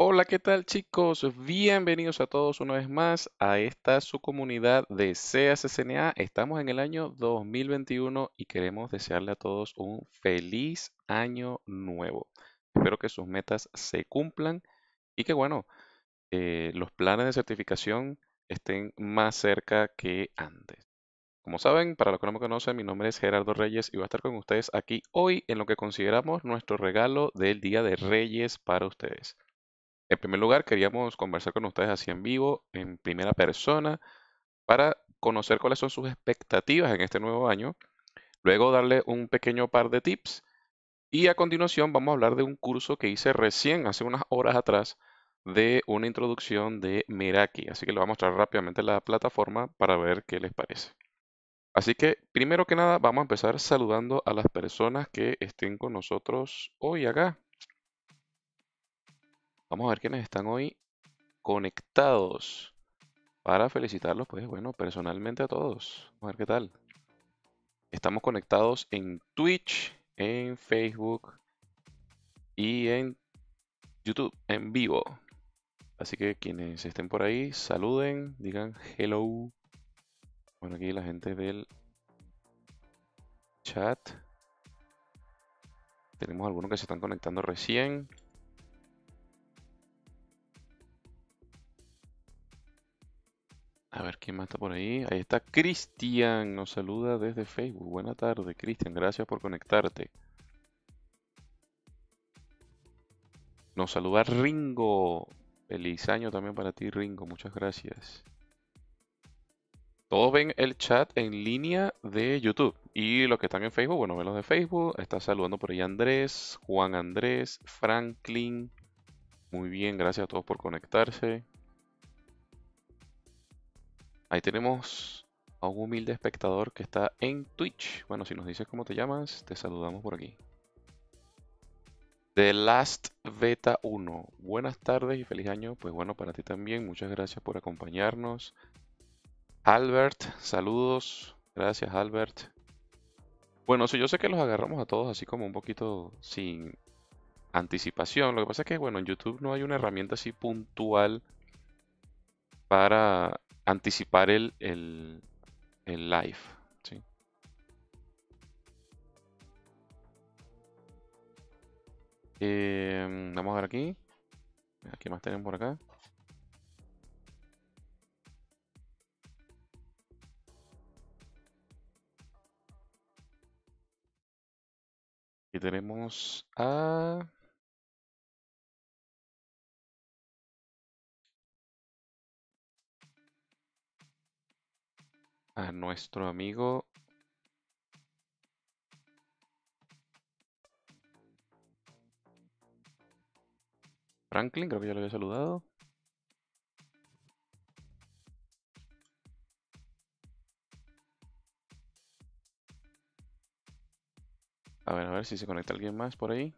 Hola, ¿qué tal chicos? Bienvenidos a todos una vez más a esta su comunidad de CASSNA. Estamos en el año 2021 y queremos desearle a todos un feliz año nuevo. Espero que sus metas se cumplan y que bueno, eh, los planes de certificación estén más cerca que antes. Como saben, para los que no me conocen, mi nombre es Gerardo Reyes y voy a estar con ustedes aquí hoy en lo que consideramos nuestro regalo del Día de Reyes para ustedes. En primer lugar, queríamos conversar con ustedes así en vivo, en primera persona, para conocer cuáles son sus expectativas en este nuevo año. Luego darle un pequeño par de tips. Y a continuación vamos a hablar de un curso que hice recién, hace unas horas atrás, de una introducción de Meraki. Así que le voy a mostrar rápidamente la plataforma para ver qué les parece. Así que, primero que nada, vamos a empezar saludando a las personas que estén con nosotros hoy acá. Vamos a ver quiénes están hoy conectados para felicitarlos, pues bueno, personalmente a todos. Vamos a ver qué tal. Estamos conectados en Twitch, en Facebook y en YouTube en vivo. Así que quienes estén por ahí, saluden, digan hello. Bueno, aquí la gente del chat. Tenemos algunos que se están conectando recién. A ver quién más está por ahí. Ahí está Cristian, nos saluda desde Facebook. Buena tarde, Cristian, gracias por conectarte. Nos saluda Ringo. Feliz año también para ti, Ringo. Muchas gracias. Todos ven el chat en línea de YouTube. Y los que están en Facebook, bueno, ven los de Facebook. Está saludando por ahí Andrés, Juan Andrés, Franklin. Muy bien, gracias a todos por conectarse. Ahí tenemos a un humilde espectador que está en Twitch. Bueno, si nos dices cómo te llamas, te saludamos por aquí. The Last Beta 1. Buenas tardes y feliz año. Pues bueno, para ti también. Muchas gracias por acompañarnos. Albert, saludos. Gracias, Albert. Bueno, si yo sé que los agarramos a todos así como un poquito sin anticipación. Lo que pasa es que, bueno, en YouTube no hay una herramienta así puntual para anticipar el, el, el live. ¿sí? Em, vamos a ver aquí. ¿Qué más tenemos por acá? Aquí tenemos a... a nuestro amigo Franklin, creo que ya lo había saludado. A ver, a ver si se conecta alguien más por ahí.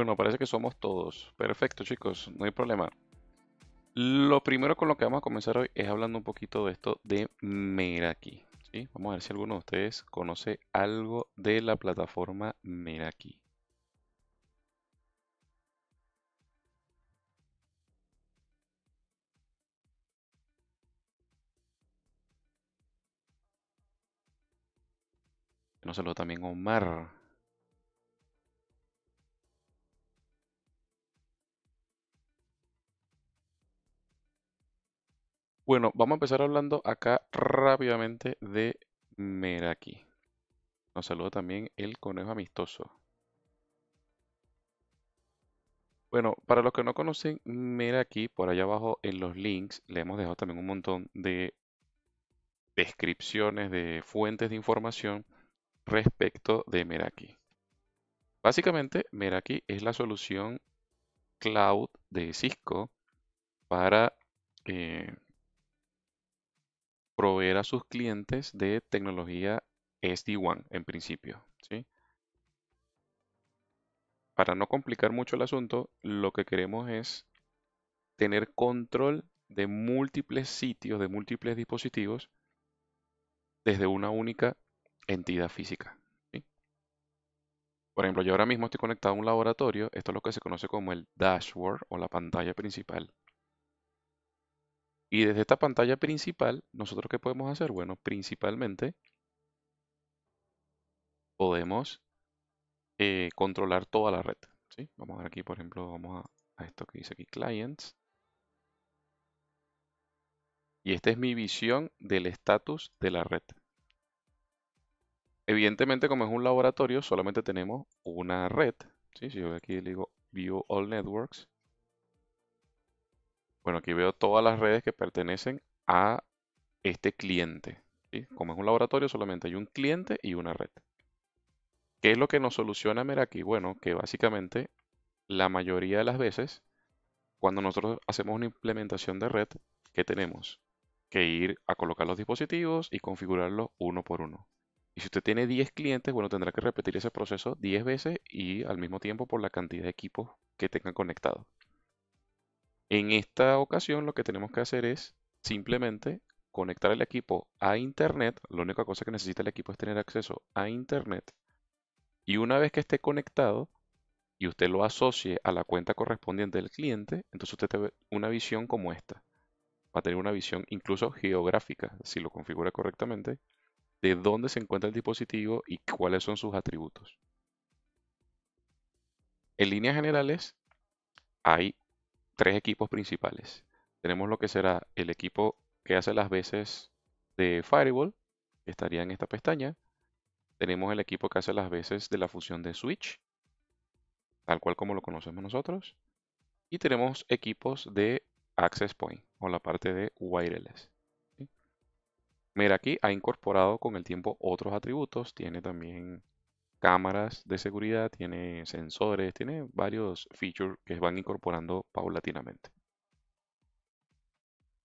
Bueno, parece que somos todos. Perfecto, chicos, no hay problema. Lo primero con lo que vamos a comenzar hoy es hablando un poquito de esto de Meraki. Vamos a ver si alguno de ustedes conoce algo de la plataforma Meraki. No solo también Omar. Bueno, vamos a empezar hablando acá rápidamente de Meraki. Nos saluda también el conejo amistoso. Bueno, para los que no conocen, aquí, por allá abajo en los links, le hemos dejado también un montón de descripciones de fuentes de información respecto de Meraki. Básicamente, Meraki es la solución cloud de Cisco para eh, proveer a sus clientes de tecnología SD-WAN en principio. ¿sí? Para no complicar mucho el asunto, lo que queremos es tener control de múltiples sitios, de múltiples dispositivos, desde una única entidad física. Por ejemplo, yo ahora mismo estoy conectado a un laboratorio, esto es lo que se conoce como el dashboard o la pantalla principal. Y desde esta pantalla principal, ¿nosotros qué podemos hacer? Bueno, principalmente podemos eh, controlar toda la red. ¿sí? Vamos a ver aquí, por ejemplo, vamos a, a esto que dice aquí, Clients. Y esta es mi visión del estatus de la red. Evidentemente, como es un laboratorio, solamente tenemos una red. ¿sí? Si yo aquí le digo View All Networks, bueno, aquí veo todas las redes que pertenecen a este cliente. Como es un laboratorio, solamente hay un cliente y una red. ¿Qué es lo que nos soluciona Meraki? Bueno, que básicamente la mayoría de las veces, cuando nosotros hacemos una implementación de red, ¿qué tenemos? Que ir a colocar los dispositivos y configurarlos uno por uno. Y si usted tiene 10 clientes, bueno, tendrá que repetir ese proceso 10 veces y al mismo tiempo por la cantidad de equipos que tengan conectados. En esta ocasión lo que tenemos que hacer es simplemente conectar el equipo a Internet. La única cosa que necesita el equipo es tener acceso a Internet. Y una vez que esté conectado y usted lo asocie a la cuenta correspondiente del cliente, entonces usted tiene una visión como esta. Va a tener una visión incluso geográfica, si lo configura correctamente, de dónde se encuentra el dispositivo y cuáles son sus atributos. En líneas generales, hay tres equipos principales. Tenemos lo que será el equipo que hace las veces de Firewall, que estaría en esta pestaña. Tenemos el equipo que hace las veces de la fusión de Switch, tal cual como lo conocemos nosotros. Y tenemos equipos de Access Point, o la parte de Wireless. Mira aquí ha incorporado con el tiempo otros atributos. Tiene también cámaras de seguridad, tiene sensores, tiene varios features que van incorporando paulatinamente.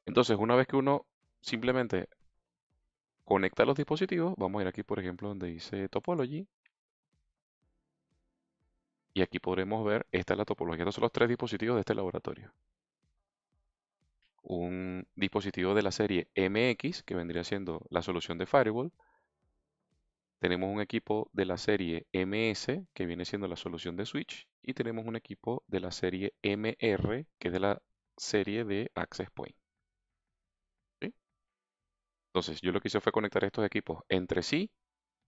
Entonces, una vez que uno simplemente conecta los dispositivos, vamos a ir aquí, por ejemplo, donde dice Topology. Y aquí podremos ver, esta es la topología. Estos son los tres dispositivos de este laboratorio. Un dispositivo de la serie MX, que vendría siendo la solución de Firewall, tenemos un equipo de la serie MS, que viene siendo la solución de Switch, y tenemos un equipo de la serie MR, que es de la serie de Access Point. Entonces, yo lo que hice fue conectar estos equipos entre sí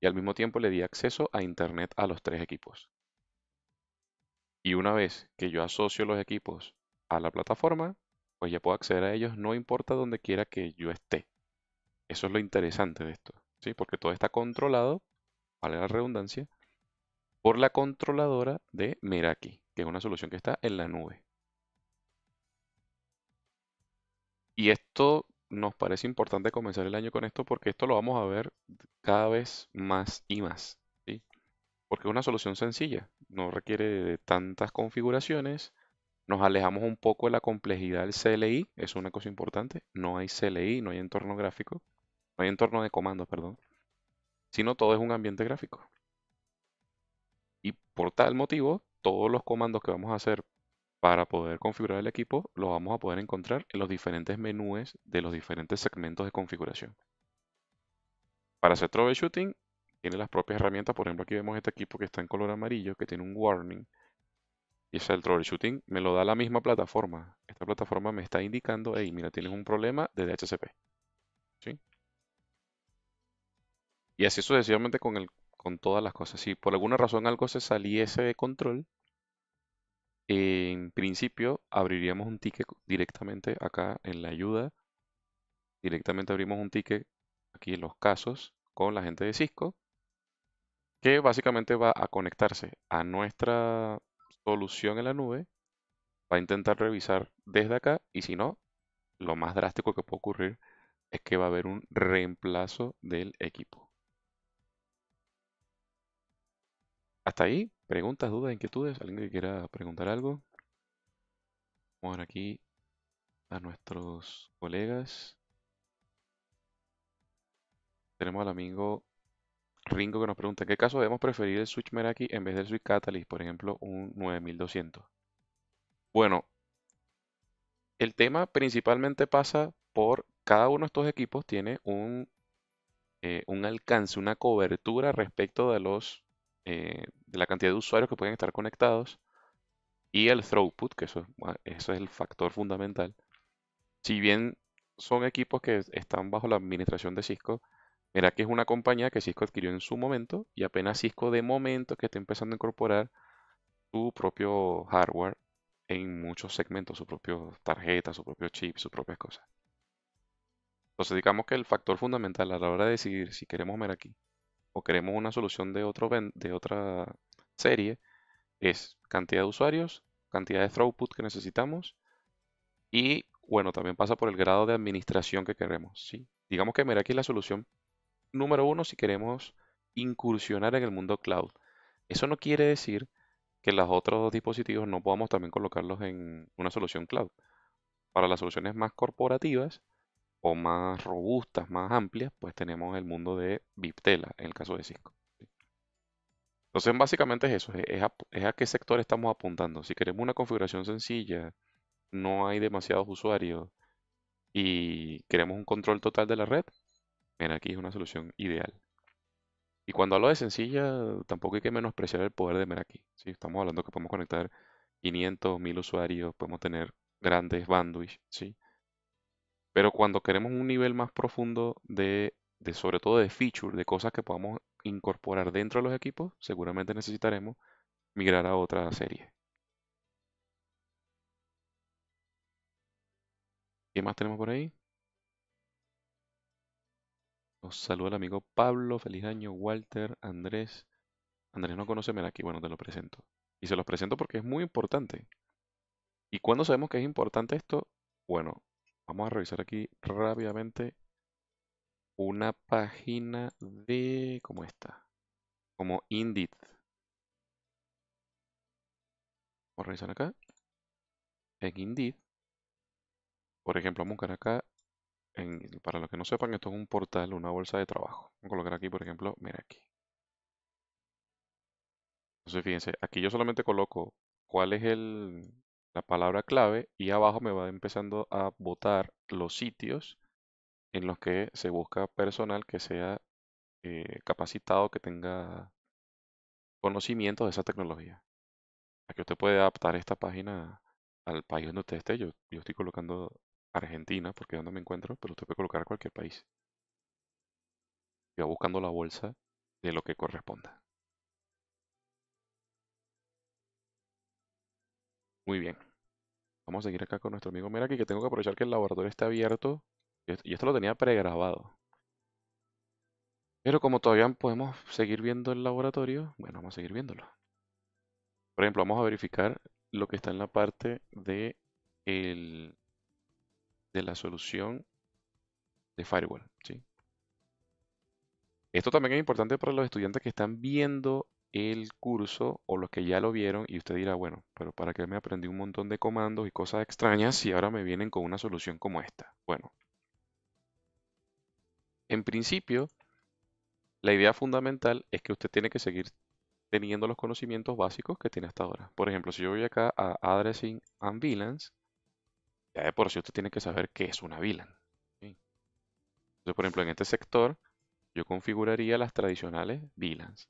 y al mismo tiempo le di acceso a Internet a los tres equipos. Y una vez que yo asocio los equipos a la plataforma, pues ya puedo acceder a ellos no importa donde quiera que yo esté. Eso es lo interesante de esto. Porque todo está controlado, vale la redundancia, por la controladora de Meraki, que es una solución que está en la nube. Y esto nos parece importante comenzar el año con esto porque esto lo vamos a ver cada vez más y más. Porque es una solución sencilla, no requiere de tantas configuraciones. Nos alejamos un poco de la complejidad del CLI, es una cosa importante. No hay CLI, no hay entorno gráfico no hay entorno de comandos, perdón, sino todo es un ambiente gráfico. Y por tal motivo, todos los comandos que vamos a hacer para poder configurar el equipo los vamos a poder encontrar en los diferentes menús de los diferentes segmentos de configuración. Para hacer troubleshooting, tiene las propias herramientas. Por ejemplo, aquí vemos este equipo que está en color amarillo, que tiene un warning. Y ese el troubleshooting me lo da la misma plataforma. Esta plataforma me está indicando, hey, mira, tienes un problema de DHCP. ¿Sí? Y así sucesivamente con, el, con todas las cosas. Si por alguna razón algo se saliese de control, en principio abriríamos un ticket directamente acá en la ayuda. Directamente abrimos un ticket aquí en los casos con la gente de Cisco. que básicamente va a conectarse a nuestra solución en la nube, va a intentar revisar desde acá y si no, lo más drástico que puede ocurrir es que va a haber un reemplazo del equipo. Hasta ahí, preguntas, dudas, inquietudes, alguien que quiera preguntar algo. Vamos a ver aquí a nuestros colegas. Tenemos al amigo Ringo que nos pregunta, ¿en qué caso debemos preferir el switch Meraki en vez del switch Catalyst, por ejemplo, un 9200? Bueno, el tema principalmente pasa por cada uno de estos equipos tiene un, eh, un alcance, una cobertura respecto de los eh, de la cantidad de usuarios que pueden estar conectados y el throughput, que eso, eso es el factor fundamental. Si bien son equipos que están bajo la administración de Cisco, mira que es una compañía que Cisco adquirió en su momento y apenas Cisco de momento que está empezando a incorporar su propio hardware en muchos segmentos, su propio tarjeta, su propio chip, sus propias cosas. Entonces digamos que el factor fundamental a la hora de decidir si queremos Meraki o queremos una solución de, otro de otra serie es cantidad de usuarios, cantidad de throughput que necesitamos y bueno, también pasa por el grado de administración que queremos. ¿sí? Digamos que Meraki es la solución número uno si queremos incursionar en el mundo cloud. Eso no quiere decir que los otros dispositivos no podamos también colocarlos en una solución cloud. Para las soluciones más corporativas más robustas, más amplias, pues tenemos el mundo de Viptela, en el caso de Cisco. Entonces, básicamente es eso, es a, qué sector estamos apuntando. Si queremos una configuración sencilla, no hay demasiados usuarios y queremos un control total de la red, aquí es una solución ideal. Y cuando hablo de sencilla, tampoco hay que menospreciar el poder de Meraki. ¿sí? Estamos hablando que podemos conectar 500, 1000 usuarios, podemos tener grandes bandwidth, ¿sí? Pero cuando queremos un nivel más profundo de, sobre todo de feature, de cosas que podamos incorporar dentro de los equipos, seguramente necesitaremos migrar a otra serie. ¿Qué más tenemos por ahí? Nos saluda el amigo Pablo, feliz año, Walter, Andrés. Andrés no conoce aquí, bueno, te lo presento. Y se los presento porque es muy importante. ¿Y cuándo sabemos que es importante esto? Bueno, vamos a revisar aquí rápidamente una página de como esta, como Indeed. Vamos a revisar acá. En Indeed por ejemplo, vamos a buscar acá, para los que no sepan, esto es un portal, una bolsa de trabajo. Vamos a colocar aquí, por ejemplo, mira aquí. Entonces, fíjense, aquí yo solamente coloco cuál es el, la palabra clave y abajo me va empezando a botar los sitios en los que se busca personal que sea eh, capacitado, que tenga conocimiento de esa tecnología. Aquí usted puede adaptar esta página al país donde usted esté. Yo, yo estoy colocando Argentina, porque donde me encuentro, pero usted puede colocar cualquier país. Y va buscando la bolsa de lo que corresponda. Muy bien. Vamos a seguir acá con nuestro amigo Mira aquí que tengo que aprovechar que el laboratorio está abierto. Y esto lo tenía pregrabado. Pero como todavía podemos seguir viendo el laboratorio, bueno, vamos a seguir viéndolo. Por ejemplo, vamos a verificar lo que está en la parte de el, de la solución de firewall. Esto también es importante para los estudiantes que están viendo el curso o los que ya lo vieron y usted dirá, bueno, pero ¿para qué me aprendí un montón de comandos y cosas extrañas si ahora me vienen con una solución como esta? Bueno, en principio, la idea fundamental es que usted tiene que seguir teniendo los conocimientos básicos que tiene hasta ahora. Por ejemplo, si yo voy acá a Addressing and VLANs, ya de por sí usted tiene que saber qué es una VLAN. Entonces, por ejemplo, en este sector, yo configuraría las tradicionales VLANs.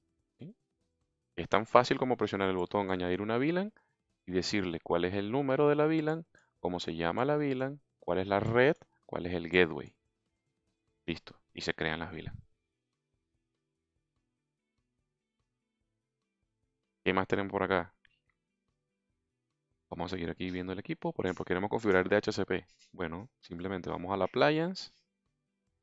Es tan fácil como presionar el botón añadir una VLAN y decirle cuál es el número de la VLAN, cómo se llama la VLAN, cuál es la red, cuál es el gateway. Listo. Y se crean las VLAN. ¿Qué más tenemos por acá? Vamos a seguir aquí viendo el equipo. Por ejemplo, queremos configurar DHCP. Bueno, simplemente vamos a la appliance,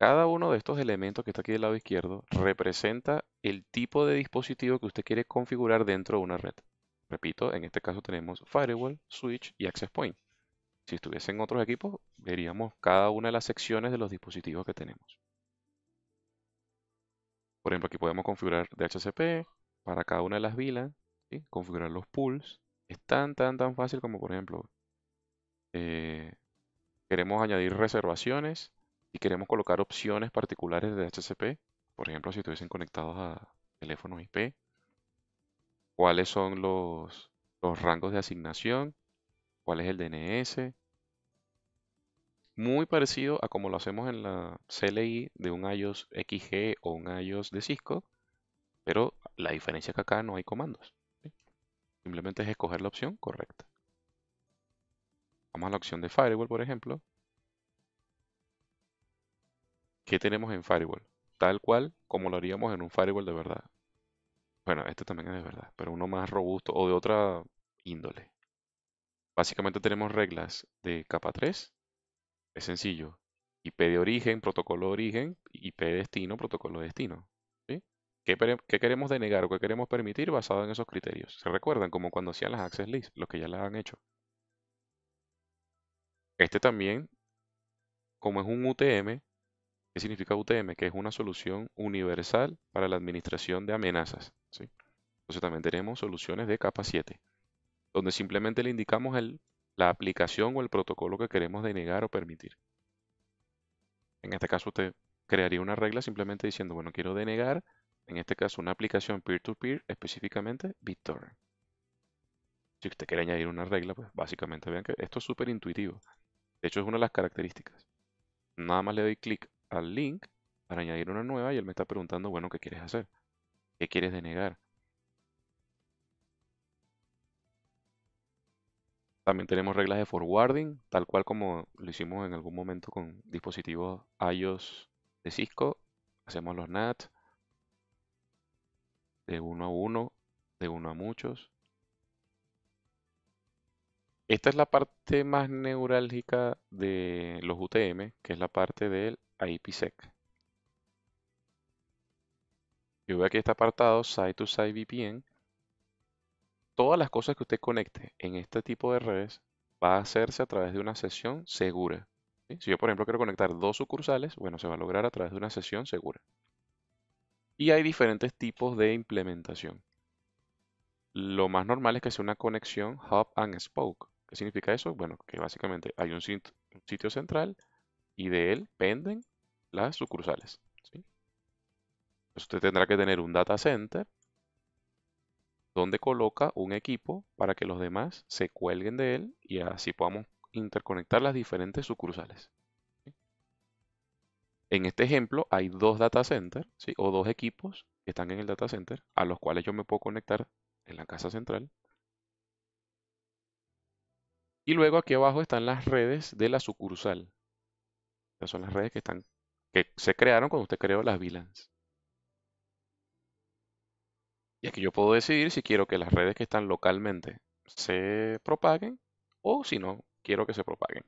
Cada uno de estos elementos que está aquí del lado izquierdo representa el tipo de dispositivo que usted quiere configurar dentro de una red. Repito, en este caso tenemos firewall, switch y access point. Si estuviesen otros equipos, veríamos cada una de las secciones de los dispositivos que tenemos. Por ejemplo, aquí podemos configurar DHCP para cada una de las VLAN, configurar los pools. Es tan, tan, tan fácil como, por ejemplo, eh, queremos añadir reservaciones y queremos colocar opciones particulares de DHCP. Por ejemplo, si estuviesen conectados a teléfonos IP, cuáles son los, los rangos de asignación, cuál es el DNS. Muy parecido a como lo hacemos en la CLI de un iOS XG o un iOS de Cisco, pero la diferencia es que acá no hay comandos. Simplemente es escoger la opción correcta. Vamos a la opción de Firewall, por ejemplo. ¿Qué tenemos en Firewall? Tal cual como lo haríamos en un Firewall de verdad. Bueno, este también es de verdad, pero uno más robusto o de otra índole. Básicamente tenemos reglas de capa 3. Es sencillo. IP de origen, protocolo de origen, IP de destino, protocolo de destino. ¿Qué, queremos denegar o qué queremos permitir basado en esos criterios? ¿Se recuerdan? Como cuando hacían las access lists, los que ya las han hecho. Este también, como es un UTM, ¿qué significa UTM? Que es una solución universal para la administración de amenazas. Entonces también tenemos soluciones de capa 7 donde simplemente le indicamos la aplicación o el protocolo que queremos denegar o permitir. En este caso usted crearía una regla simplemente diciendo, bueno, quiero denegar, en este caso una aplicación peer-to-peer, específicamente BitTorrent. Si usted quiere añadir una regla, pues básicamente vean que esto es súper intuitivo. De hecho es una de las características. Nada más le doy clic al link para añadir una nueva y él me está preguntando, bueno, ¿qué quieres hacer? ¿Qué quieres denegar? También tenemos reglas de forwarding, tal cual como lo hicimos en algún momento con dispositivos iOS de Cisco. Hacemos los NAT de uno a uno, de uno a muchos. Esta es la parte más neurálgica de los UTM, que es la parte del IPsec. Yo veo aquí este apartado, Site-to-Site VPN, todas las cosas que usted conecte en este tipo de redes va a hacerse a través de una sesión segura. Si yo, por ejemplo, quiero conectar dos sucursales, bueno, se va a lograr a través de una sesión segura. Y hay diferentes tipos de implementación. Lo más normal es que sea una conexión hub and spoke. ¿Qué significa eso? Bueno, que básicamente hay un sitio, central y de él penden las sucursales. usted tendrá que tener un data center donde coloca un equipo para que los demás se cuelguen de él y así podamos interconectar las diferentes sucursales. En este ejemplo hay dos data centers o dos equipos que están en el data center a los cuales yo me puedo conectar en la casa central. Y luego aquí abajo están las redes de la sucursal. Estas son las redes que, están, que se crearon cuando usted creó las VLANs. Y aquí yo puedo decidir si quiero que las redes que están localmente se propaguen o si no quiero que se propaguen.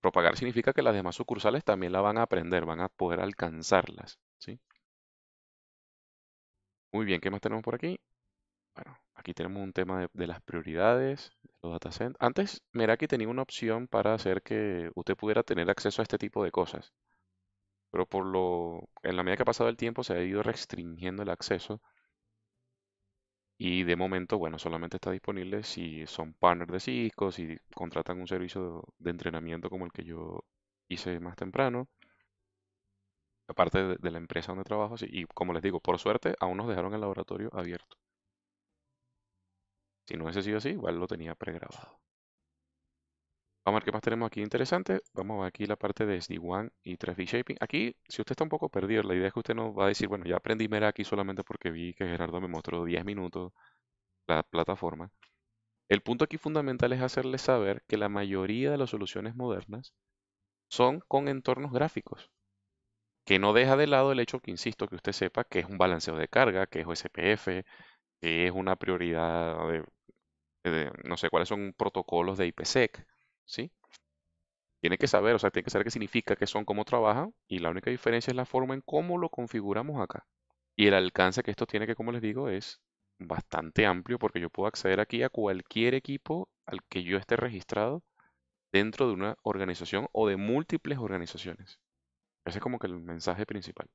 Propagar significa que las demás sucursales también la van a aprender, van a poder alcanzarlas. ¿sí? Muy bien, ¿qué más tenemos por aquí? Bueno, aquí tenemos un tema de, las prioridades, los datacenters. Antes, Meraki tenía una opción para hacer que usted pudiera tener acceso a este tipo de cosas. Pero por lo, en la medida que ha pasado el tiempo se ha ido restringiendo el acceso y de momento, bueno, solamente está disponible si son partners de Cisco, si contratan un servicio de entrenamiento como el que yo hice más temprano, aparte de, la empresa donde trabajo. y como les digo, por suerte aún nos dejaron el laboratorio abierto. Si no hubiese sido así, igual lo tenía pregrabado. Vamos a ver qué más tenemos aquí interesante. Vamos a ver aquí la parte de SD1 y 3D Shaping. Aquí, si usted está un poco perdido, la idea es que usted no va a decir, bueno, ya aprendí aquí solamente porque vi que Gerardo me mostró 10 minutos la plataforma. El punto aquí fundamental es hacerle saber que la mayoría de las soluciones modernas son con entornos gráficos, que no deja de lado el hecho que, insisto, que usted sepa que es un balanceo de carga, que es OSPF, que es una prioridad de, de no sé cuáles son protocolos de IPsec, ¿sí? tiene que saber, o sea, tiene que saber qué significa, qué son, cómo trabajan, y la única diferencia es la forma en cómo lo configuramos acá. Y el alcance que esto tiene, que como les digo, es bastante amplio porque yo puedo acceder aquí a cualquier equipo al que yo esté registrado dentro de una organización o de múltiples organizaciones. Ese es como que el mensaje principal.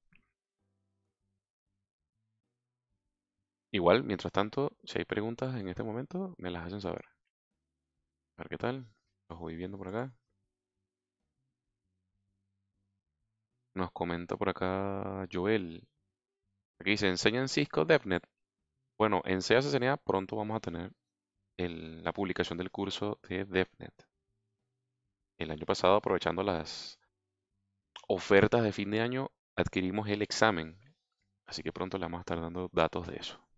Igual, mientras tanto, si hay preguntas en este momento, me las hacen saber. A ver qué tal. Los voy viendo por acá. Nos comenta por acá Joel. Aquí dice, ¿enseñan Cisco DevNet? Bueno, en CACCNA pronto vamos a tener la publicación del curso de DevNet. El año pasado, aprovechando las ofertas de fin de año, adquirimos el examen. Así que pronto le vamos a estar dando datos de eso.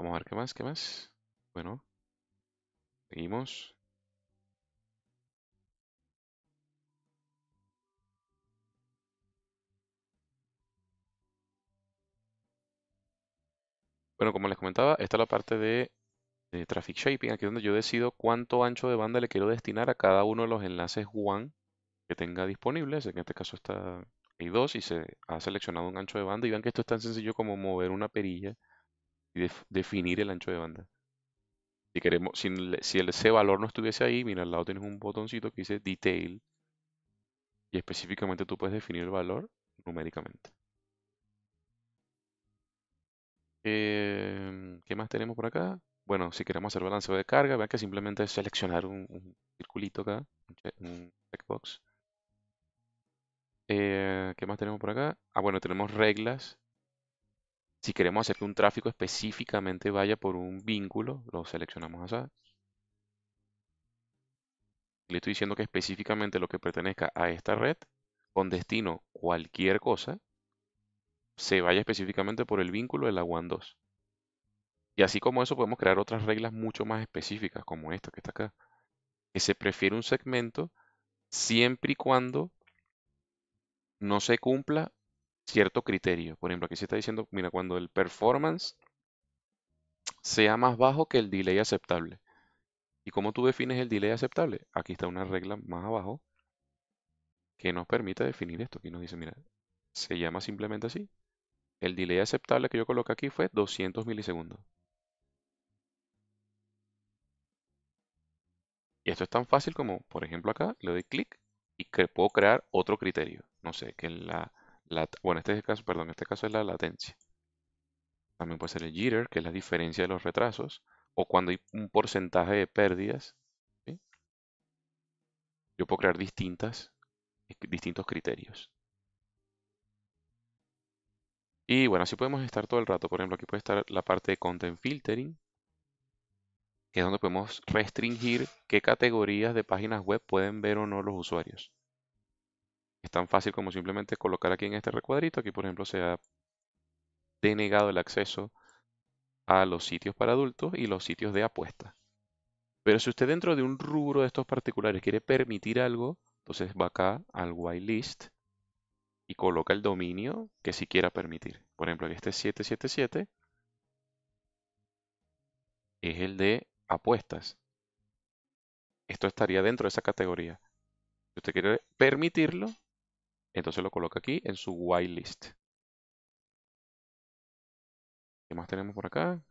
Vamos a ver qué más, qué más. Bueno, seguimos. Bueno, como les comentaba, esta es la parte de, Traffic Shaping, aquí es donde yo decido cuánto ancho de banda le quiero destinar a cada uno de los enlaces WAN que tenga disponibles. En este caso está, hay dos y se ha seleccionado un ancho de banda. Y vean que esto es tan sencillo como mover una perilla y definir el ancho de banda. Si queremos, si, si ese valor no estuviese ahí, mira, al lado tienes un botoncito que dice Detail y específicamente tú puedes definir el valor numéricamente. Em, ¿qué más tenemos por acá? Bueno, si queremos hacer balanceo de carga, vean que simplemente es seleccionar un, circulito acá, un checkbox. Eh, ¿qué más tenemos por acá? Ah, bueno, tenemos reglas. Si queremos hacer que un tráfico específicamente vaya por un vínculo, lo seleccionamos acá. Le estoy diciendo que específicamente lo que pertenezca a esta red, con destino cualquier cosa, se vaya específicamente por el vínculo de la WAN 2. Y así como eso podemos crear otras reglas mucho más específicas, como esta que está acá. Que se prefiere un segmento siempre y cuando no se cumpla cierto criterio. Por ejemplo, aquí se está diciendo, mira, cuando el performance sea más bajo que el delay aceptable. ¿Y cómo tú defines el delay aceptable? Aquí está una regla más abajo que nos permite definir esto. Aquí nos dice, mira, se llama simplemente así. El delay aceptable que yo coloqué aquí fue 200 milisegundos. Y esto es tan fácil como, por ejemplo, acá le doy clic y que puedo crear otro criterio. No sé, que la, bueno, este caso, perdón, este caso es la latencia. También puede ser el jitter, que es la diferencia de los retrasos, o cuando hay un porcentaje de pérdidas. Yo puedo crear distintas, distintos criterios. Y bueno, así podemos estar todo el rato. Por ejemplo, aquí puede estar la parte de Content Filtering, que es donde podemos restringir qué categorías de páginas web pueden ver o no los usuarios. Es tan fácil como simplemente colocar aquí en este recuadrito, aquí por ejemplo se ha denegado el acceso a los sitios para adultos y los sitios de apuestas. Pero si usted dentro de un rubro de estos particulares quiere permitir algo, entonces va acá al whitelist y coloca el dominio que si quiera permitir. Por ejemplo, este 777 es el de apuestas. Esto estaría dentro de esa categoría. Si usted quiere permitirlo, entonces lo coloca aquí en su whitelist. ¿Qué más tenemos por acá?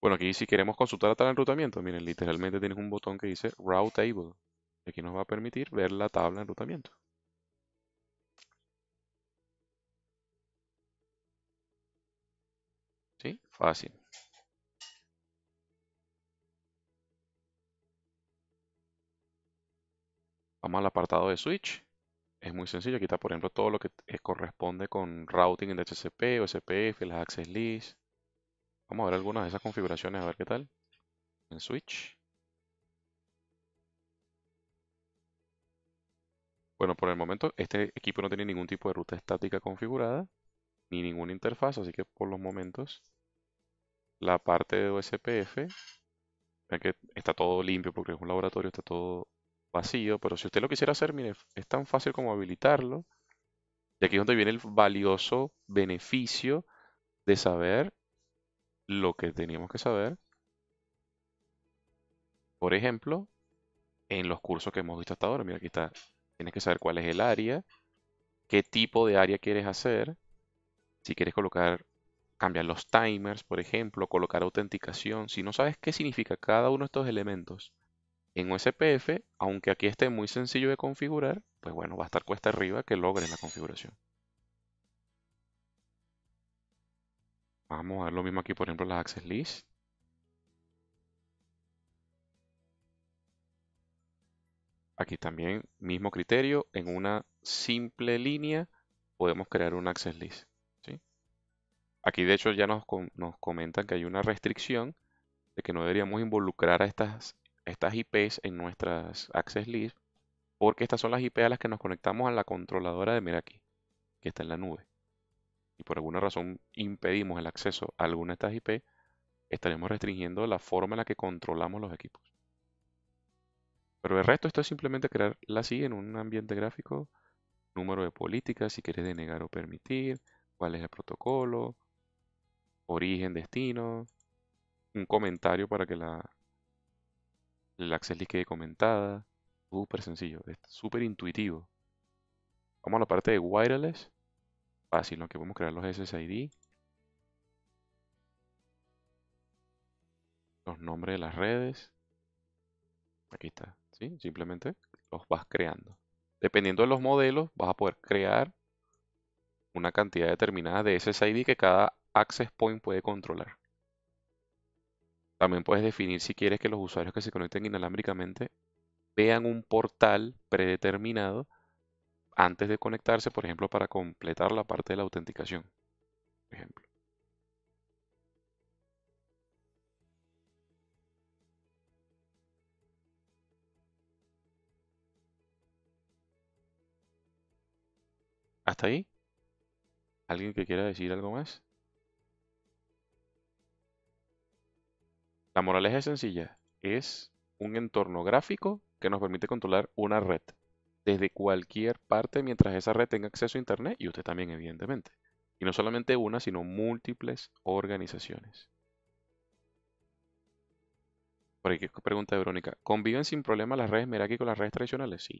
Bueno, aquí si queremos consultar la tabla de enrutamiento, miren, literalmente tienes un botón que dice Route Table. Aquí nos va a permitir ver la tabla de enrutamiento. ¿Sí? Fácil. Vamos al apartado de switch. Es muy sencillo. Aquí está, por ejemplo, todo lo que corresponde con routing en DHCP o SPF, las access lists. Vamos a ver algunas de esas configuraciones, a ver qué tal. En switch. Bueno, por el momento este equipo no tiene ningún tipo de ruta estática configurada, ni ninguna interfaz, así que por los momentos la parte de OSPF, que está todo limpio porque es un laboratorio, está todo vacío, pero si usted lo quisiera hacer, mire, es tan fácil como habilitarlo. Y aquí es donde viene el valioso beneficio de saber lo que teníamos que saber Por ejemplo, en los cursos que hemos visto hasta ahora, mira aquí está, tienes que saber cuál es el área, qué tipo de área quieres hacer, si quieres colocar, cambiar los timers, por ejemplo, colocar autenticación. Si no sabes qué significa cada uno de estos elementos en USPF, aunque aquí esté muy sencillo de configurar, pues bueno, va a estar cuesta arriba que logres la configuración. Vamos a ver lo mismo aquí, por ejemplo, las access list. Aquí también, mismo criterio, en una simple línea podemos crear un access list. Aquí de hecho ya nos, nos, comentan que hay una restricción de que no deberíamos involucrar a estas, estas IPs en nuestras access list porque estas son las IP a las que nos conectamos a la controladora de Meraki, que está en la nube. Y por alguna razón impedimos el acceso a alguna de estas IP, estaremos restringiendo la forma en la que controlamos los equipos. Pero el resto esto es simplemente crearla así en un ambiente gráfico, número de políticas, si quieres denegar o permitir, cuál es el protocolo, origen, destino, un comentario para que la, el access list quede comentada. Súper sencillo, súper intuitivo. Vamos a la parte de wireless. Fácil, ¿no? Que podemos crear los SSID. Los nombres de las redes. Aquí está. ¿sí? Simplemente los vas creando. Dependiendo de los modelos, vas a poder crear una cantidad determinada de SSID que cada access point puede controlar. También puedes definir si quieres que los usuarios que se conecten inalámbricamente vean un portal predeterminado antes de conectarse, por ejemplo, para completar la parte de la autenticación. Por ejemplo. ¿Hasta ahí? ¿Alguien que quiera decir algo más? La moraleja es sencilla. Es un entorno gráfico que nos permite controlar una red desde cualquier parte mientras esa red tenga acceso a Internet y usted también, evidentemente. Y no solamente una, sino múltiples organizaciones. Por aquí pregunta de Verónica. ¿Conviven sin problema las redes Meraki con las redes tradicionales? Sí.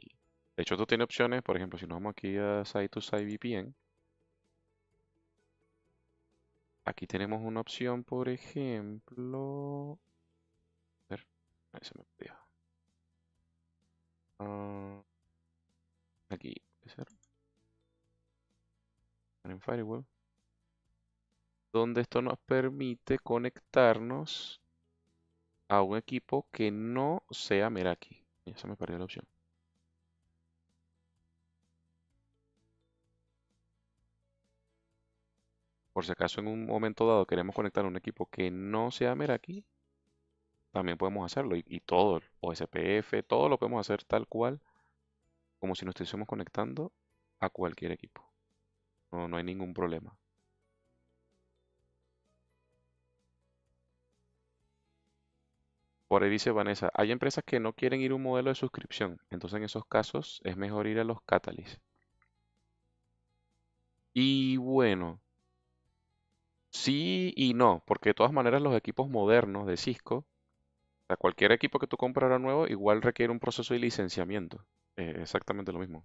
De hecho, esto tiene opciones, por ejemplo, si nos vamos aquí a Site to Site VPN, aquí tenemos una opción, por ejemplo, a ver, ahí se me perdió. Ah, aquí puede ser. En Firewall. Donde esto nos permite conectarnos a un equipo que no sea Meraki. Ya se me perdió la opción. Por si acaso en un momento dado queremos conectar a un equipo que no sea Meraki, también podemos hacerlo. Y, todo, OSPF, todo lo podemos hacer tal cual, como si nos estuviésemos conectando a cualquier equipo. No, no hay ningún problema. Por ahí dice Vanessa, hay empresas que no quieren ir a un modelo de suscripción, entonces en esos casos es mejor ir a los Catalyst. Y bueno, sí y no, porque de todas maneras los equipos modernos de Cisco, o cualquier equipo que tú compras ahora nuevo, igual requiere un proceso de licenciamiento. Eh, exactamente lo mismo.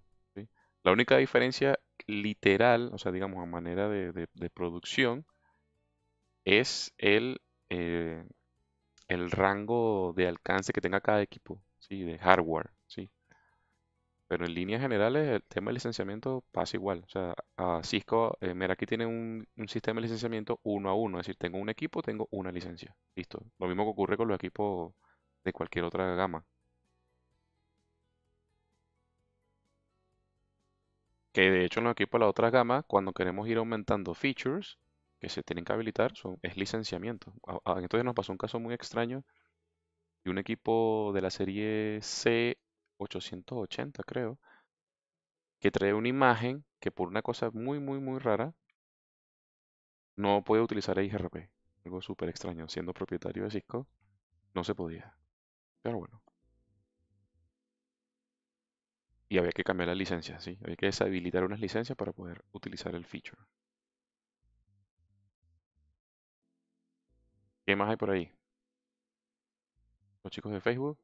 La única diferencia literal, o sea, digamos, a manera de, producción, es el, eh, el rango de alcance que tenga cada equipo, ¿sí? De hardware, ¿sí? Pero en líneas generales el tema de licenciamiento pasa igual. O sea, a Cisco, eh, Meraki tiene un, sistema de licenciamiento uno a uno. Es decir, tengo un equipo, tengo una licencia. Listo. Lo mismo que ocurre con los equipos de cualquier otra gama. Que de hecho en los equipos de la otra gama, cuando queremos ir aumentando features que se tienen que habilitar, son, es licenciamiento. entonces nos pasó un caso muy extraño de un equipo de la serie C880, creo, que trae una imagen que por una cosa muy, muy, muy rara, no puede utilizar IGRP. Algo súper extraño. Siendo propietario de Cisco, no se podía. Pero bueno. Y había que cambiar la licencia, sí. Había que deshabilitar unas licencias para poder utilizar el feature. ¿Qué más hay por ahí? Los chicos de Facebook.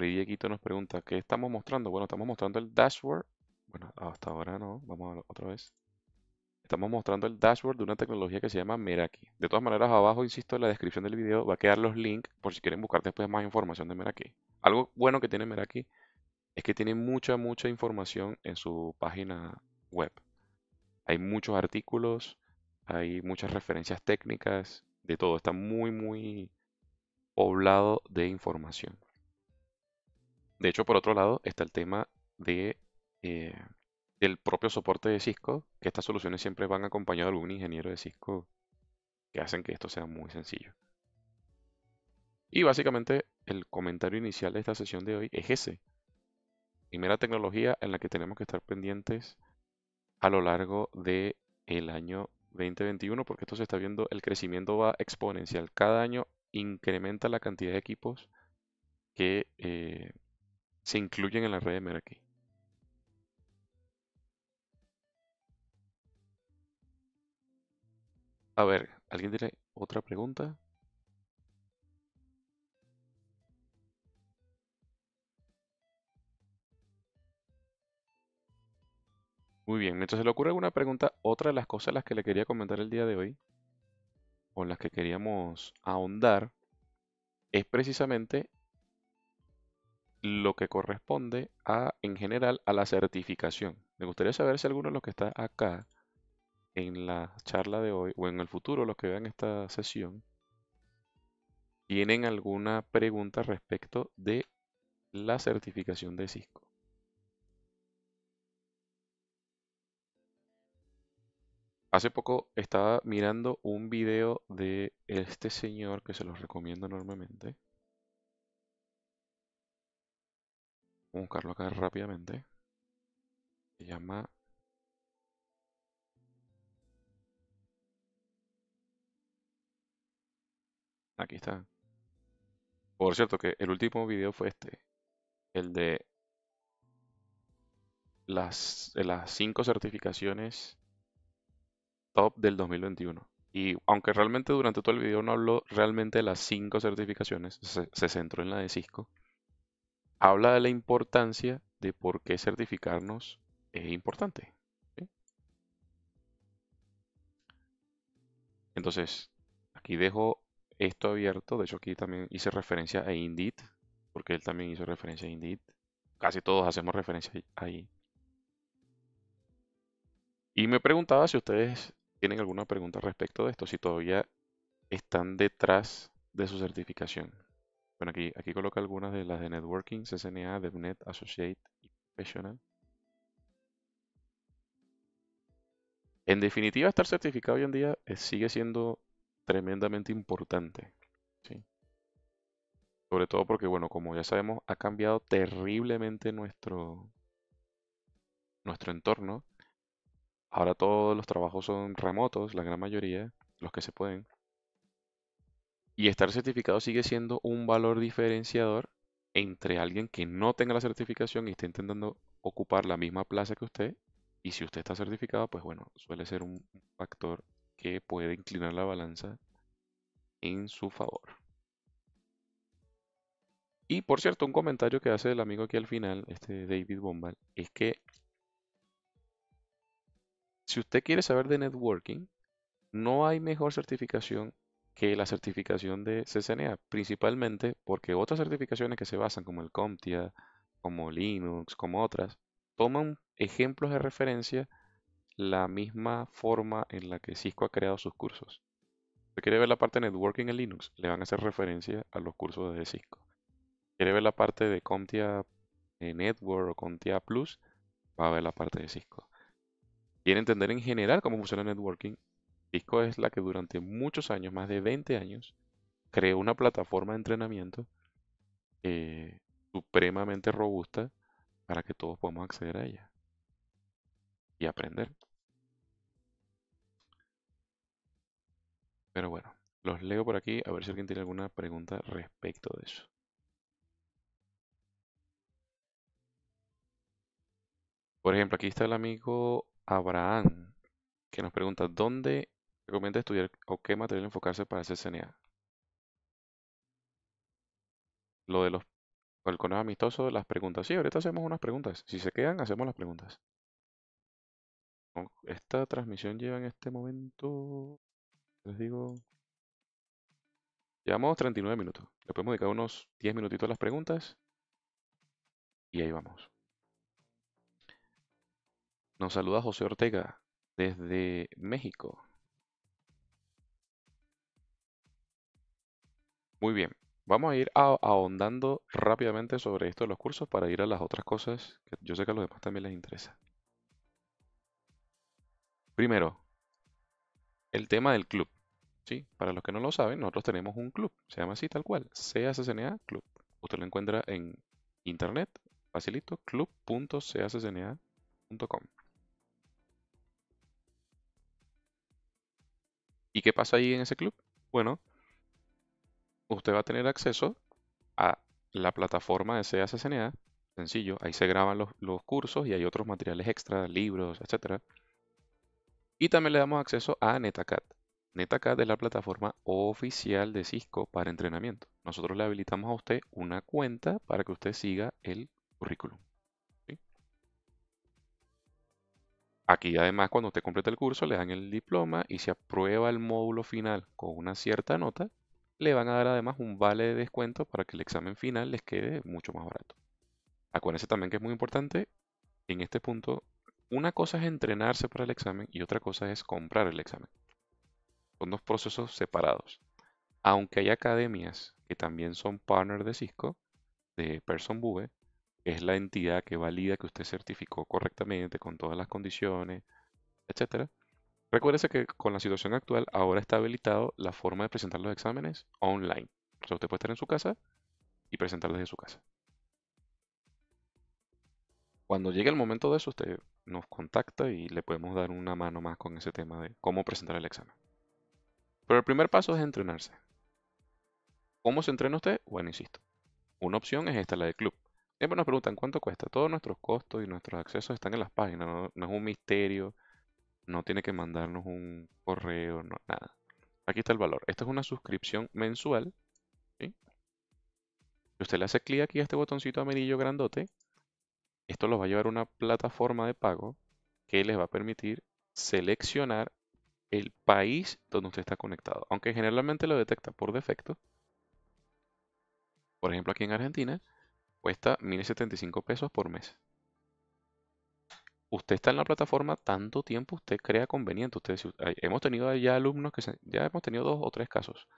Por Dieguito nos pregunta, ¿qué estamos mostrando? Bueno, estamos mostrando el dashboard. Bueno, hasta ahora no, vamos a otra vez. Estamos mostrando el dashboard de una tecnología que se llama Meraki. De todas maneras, abajo, insisto, en la descripción del video va a quedar los links por si quieren buscar después más información de Meraki. Algo bueno que tiene Meraki es que tiene mucha, mucha información en su página web. Hay muchos artículos, hay muchas referencias técnicas, de todo. Está muy, muy poblado de información. De hecho, por otro lado, está el tema de, eh, del propio soporte de Cisco, que estas soluciones siempre van acompañadas de algún ingeniero de Cisco que hacen que esto sea muy sencillo. Y básicamente el comentario inicial de esta sesión de hoy es ese. Primera tecnología en la que tenemos que estar pendientes a lo largo del el año 2021, porque esto se está viendo, el crecimiento va exponencial. Cada año incrementa la cantidad de equipos que eh, se incluyen en la red de Meraki. A ver, ¿alguien tiene otra pregunta? Muy bien, mientras se le ocurre alguna pregunta, otra de las cosas las que le quería comentar el día de hoy, o las que queríamos ahondar, es precisamente lo que corresponde a, en general, a la certificación. Me gustaría saber si alguno de los que está acá en la charla de hoy o en el futuro, los que vean esta sesión, tienen alguna pregunta respecto de la certificación de Cisco. Hace poco estaba mirando un video de este señor que se los recomiendo enormemente. Vamos a buscarlo acá rápidamente. Se llama Aquí está. Por cierto que el último video fue este. El de las, de las cinco certificaciones top del 2021. Y aunque realmente durante todo el video no habló realmente de las cinco certificaciones, se, centró en la de Cisco, habla de la importancia de por qué certificarnos es importante. Entonces, aquí dejo esto abierto. De hecho, aquí también hice referencia a Indeed, porque él también hizo referencia a Indeed. Casi todos hacemos referencia ahí. Y me preguntaba si ustedes tienen alguna pregunta respecto de esto, si todavía están detrás de su certificación. Bueno, aquí, aquí coloca algunas de las de Networking, CCNA, DevNet, Associate y Professional. En definitiva, estar certificado hoy en día eh, sigue siendo tremendamente importante. ¿sí? Sobre todo porque, bueno, como ya sabemos, ha cambiado terriblemente nuestro, nuestro entorno Ahora todos los trabajos son remotos, la gran mayoría, los que se pueden. Y estar certificado sigue siendo un valor diferenciador entre alguien que no tenga la certificación y esté intentando ocupar la misma plaza que usted. Y si usted está certificado, pues bueno, suele ser un factor que puede inclinar la balanza en su favor. Y por cierto, un comentario que hace el amigo aquí al final, este David Bombal, es que si usted quiere saber de networking, no hay mejor certificación que la certificación de CCNA, principalmente porque otras certificaciones que se basan como el CompTIA, como Linux, como otras, toman ejemplos de referencia la misma forma en la que Cisco ha creado sus cursos. Si quiere ver la parte de networking en Linux, le van a hacer referencia a los cursos de Cisco. Quiere ver la parte de CompTIA Network o CompTIA Plus, va a ver la parte de Cisco quiere entender en general cómo funciona el networking, Cisco es la que durante muchos años, más de 20 años, creó una plataforma de entrenamiento eh, supremamente robusta para que todos podamos acceder a ella y aprender. Pero bueno, los leo por aquí a ver si alguien tiene alguna pregunta respecto de eso. Por ejemplo, aquí está el amigo Abraham, que nos pregunta, ¿dónde recomienda estudiar o qué material enfocarse para hacer CNA? Lo de los el conejo amistoso, las preguntas. Sí, ahorita hacemos unas preguntas. Si se quedan, hacemos las preguntas. Esta transmisión lleva en este momento, les digo, llevamos 39 minutos. Le podemos dedicar unos 10 minutitos a las preguntas. Y ahí vamos. Nos saluda José Ortega desde México. Muy bien, vamos a ir ahondando rápidamente sobre esto de los cursos para ir a las otras cosas que yo sé que a los demás también les interesa. Primero, el tema del club. ¿sí? Para los que no lo saben, nosotros tenemos un club, se llama así tal cual, CACCNA Club. Usted lo encuentra en internet, facilito, club.caccna.com. ¿Y qué pasa ahí en ese club? Bueno, usted va a tener acceso a la plataforma de CACCNA, sencillo, ahí se graban los, cursos y hay otros materiales extra, libros, etc. Y también le damos acceso a NetACAD. NetACAD es la plataforma oficial de Cisco para entrenamiento. Nosotros le habilitamos a usted una cuenta para que usted siga el currículum. Aquí además cuando usted completa el curso le dan el diploma y si aprueba el módulo final con una cierta nota, le van a dar además un vale de descuento para que el examen final les quede mucho más barato. Acuérdense también que es muy importante en este punto, una cosa es entrenarse para el examen y otra cosa es comprar el examen. Son dos procesos separados. Aunque hay academias que también son partner de Cisco, de Person que es la entidad que valida que usted certificó correctamente con todas las condiciones, etc. Recuérdese que con la situación actual ahora está habilitado la forma de presentar los exámenes online. O sea, usted puede estar en su casa y presentar desde su casa. Cuando llegue el momento de eso, usted nos contacta y le podemos dar una mano más con ese tema de cómo presentar el examen. Pero el primer paso es entrenarse. ¿Cómo se entrena usted? Bueno, insisto. Una opción es esta, la de club. Siempre nos preguntan cuánto cuesta. Todos nuestros costos y nuestros accesos están en las páginas. No, es un misterio. No tiene que mandarnos un correo, no, nada. Aquí está el valor. Esta es una suscripción mensual. ¿sí? Usted le hace clic aquí a este botoncito amarillo grandote. Esto lo va a llevar a una plataforma de pago que les va a permitir seleccionar el país donde usted está conectado. Aunque generalmente lo detecta por defecto. Por ejemplo, aquí en Argentina Cuesta 1.075 pesos por mes. Usted está en la plataforma tanto tiempo usted crea conveniente. Ustedes, hemos tenido ya alumnos que ya hemos tenido dos o tres casos.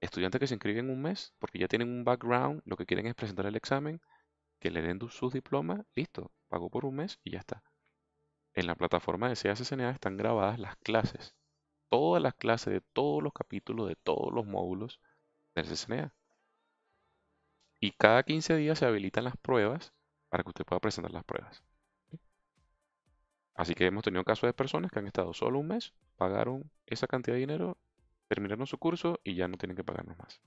Estudiantes que se inscriben un mes porque ya tienen un background, lo que quieren es presentar el examen, que le den sus diplomas, listo, pagó por un mes y ya está. En la plataforma de CACCNA están grabadas las clases, todas las clases de todos los capítulos, de todos los módulos del CCNA. Y cada 15 días se habilitan las pruebas para que usted pueda presentar las pruebas. Así que hemos tenido casos de personas que han estado solo un mes, pagaron esa cantidad de dinero, terminaron su curso y ya no tienen que pagarnos más.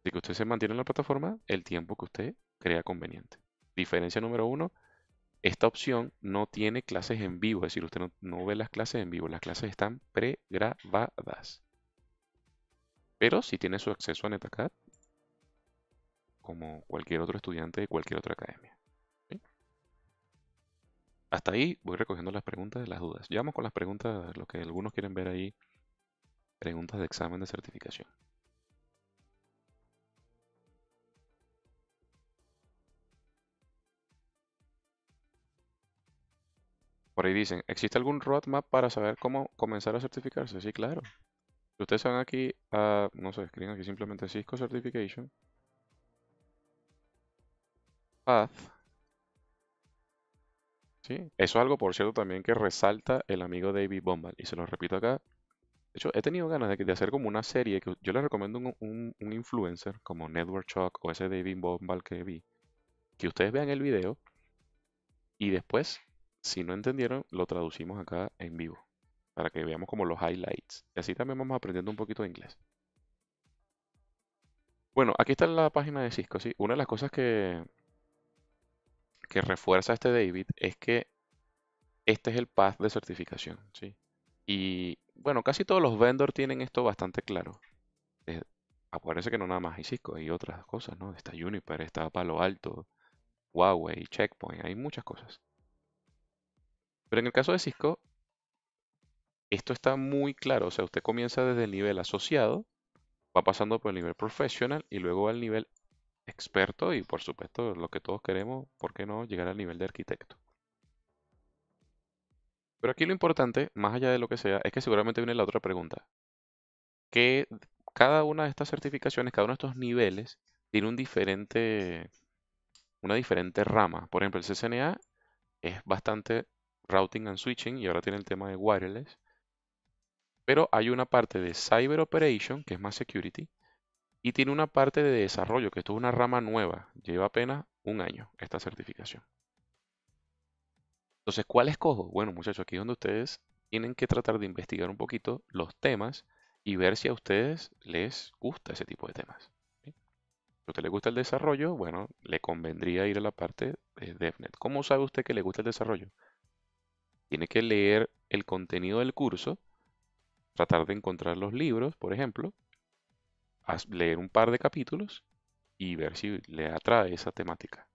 Así que usted se mantiene en la plataforma el tiempo que usted crea conveniente. Diferencia número uno, esta opción no tiene clases en vivo, es decir, usted no, no ve las clases en vivo, las clases están pregrabadas. Pero si tiene su acceso a NetACAD, como cualquier otro estudiante de cualquier otra academia. Hasta ahí voy recogiendo las preguntas de las dudas. Ya con las preguntas, lo que algunos quieren ver ahí, preguntas de examen de certificación. Por ahí dicen, ¿existe algún roadmap para saber cómo comenzar a certificarse? Sí, claro. Si ustedes van aquí a, no sé, escriben aquí simplemente Cisco Certification path. Eso es algo, por cierto, también que resalta el amigo David Bombal. Y se lo repito acá. De hecho, he tenido ganas de, hacer como una serie que yo le recomiendo un, un, influencer como Network Shock o ese David Bombal que vi. Que ustedes vean el video y después, si no entendieron, lo traducimos acá en vivo. Para que veamos como los highlights. Y así también vamos aprendiendo un poquito de inglés. Bueno, aquí está la página de Cisco, ¿sí? Una de las cosas que, que refuerza este David es que este es el path de certificación, ¿sí? Y bueno, casi todos los vendors tienen esto bastante claro. Acuérdense que no nada más hay Cisco, hay otras cosas, ¿no? Está Juniper, está Palo Alto, Huawei, Checkpoint, hay muchas cosas. Pero en el caso de Cisco, esto está muy claro. O sea, usted comienza desde el nivel asociado, va pasando por el nivel professional y luego al nivel experto y por supuesto lo que todos queremos, ¿por qué no llegar al nivel de arquitecto? Pero aquí lo importante, más allá de lo que sea, es que seguramente viene la otra pregunta. Que cada una de estas certificaciones, cada uno de estos niveles, tiene un diferente, una diferente rama. Por ejemplo, el CCNA es bastante routing and switching y ahora tiene el tema de wireless. Pero hay una parte de cyber operation, que es más security, y tiene una parte de desarrollo, que esto es una rama nueva. Lleva apenas un año esta certificación. Entonces, ¿cuál escojo? Bueno, muchachos, aquí es donde ustedes tienen que tratar de investigar un poquito los temas y ver si a ustedes les gusta ese tipo de temas. Si a usted le gusta el desarrollo, bueno, le convendría ir a la parte de DevNet. ¿Cómo sabe usted que le gusta el desarrollo? Tiene que leer el contenido del curso, tratar de encontrar los libros, por ejemplo, leer un par de capítulos y ver si le atrae esa temática.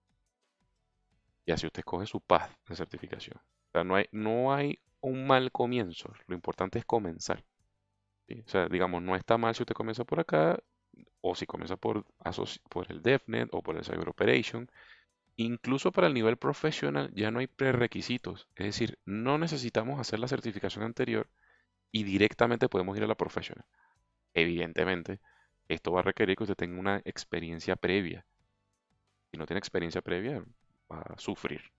Y así usted escoge su path de certificación. O sea, no hay, no hay un mal comienzo. Lo importante es comenzar. O sea, digamos, no está mal si usted comienza por acá, o si comienza por, por el DevNet o por el Cyber Operation. Incluso para el nivel profesional ya no hay prerequisitos. Es decir, no necesitamos hacer la certificación anterior y directamente podemos ir a la profesional. Evidentemente, esto va a requerir que usted tenga una experiencia previa. Si no tiene experiencia previa, va a sufrir.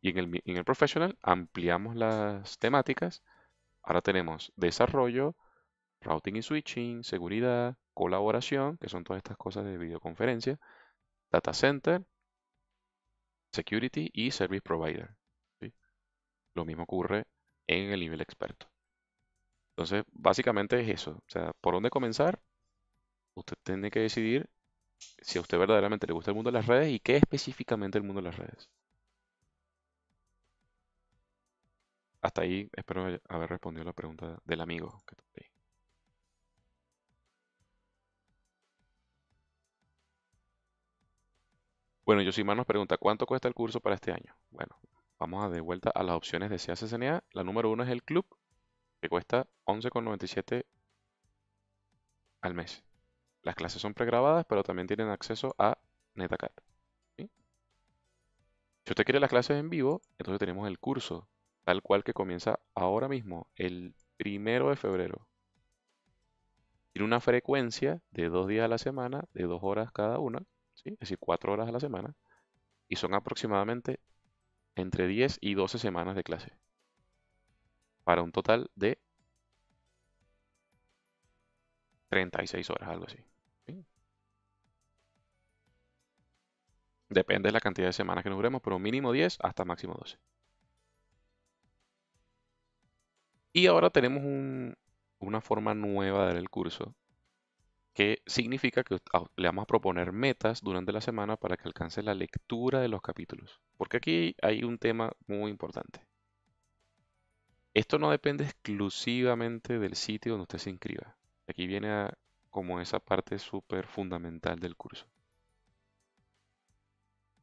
Y en el, en el professional ampliamos las temáticas. Ahora tenemos desarrollo, routing y switching, seguridad, colaboración, que son todas estas cosas de videoconferencia, data center, security y service provider. Lo mismo ocurre en el nivel experto. Entonces, básicamente es eso. O sea, ¿por dónde comenzar? Usted tiene que decidir si a usted verdaderamente le gusta el mundo de las redes y qué específicamente el mundo de las redes. Hasta ahí espero haber respondido la pregunta del amigo que Bueno, Yosimar nos pregunta, ¿cuánto cuesta el curso para este año? Bueno, vamos a de vuelta a las opciones de CACCNA. La número uno es el club, que cuesta 11,97 al mes. Las clases son pregrabadas, pero también tienen acceso a NetaCat. Si usted quiere las clases en vivo, entonces tenemos el curso, tal cual que comienza ahora mismo, el primero de febrero. Tiene una frecuencia de dos días a la semana, de dos horas cada una, es decir, cuatro horas a la semana, y son aproximadamente entre 10 y 12 semanas de clase, para un total de 36 horas, algo así. Depende de la cantidad de semanas que nos duremos, pero mínimo 10 hasta máximo 12. Y ahora tenemos una forma nueva de dar el curso, que significa que le vamos a proponer metas durante la semana para que alcance la lectura de los capítulos. Porque aquí hay un tema muy importante. Esto no depende exclusivamente del sitio donde usted se inscriba. Aquí viene como esa parte súper fundamental del curso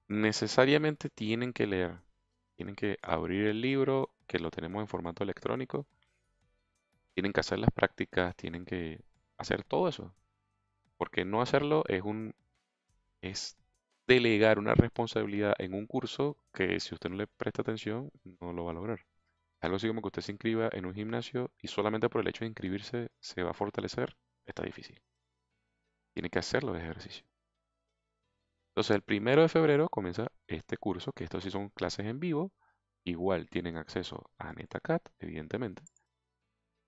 necesariamente tienen que leer, tienen que abrir el libro, que lo tenemos en formato electrónico, tienen que hacer las prácticas, tienen que hacer todo eso. Porque no hacerlo es un es delegar una responsabilidad en un curso que si usted no le presta atención no lo va a lograr. Algo así como que usted se inscriba en un gimnasio y solamente por el hecho de inscribirse se va a fortalecer, está difícil. Tiene que hacerlo de ejercicio. Entonces, el primero de febrero comienza este curso, que estos sí son clases en vivo. Igual tienen acceso a NetaCat, evidentemente.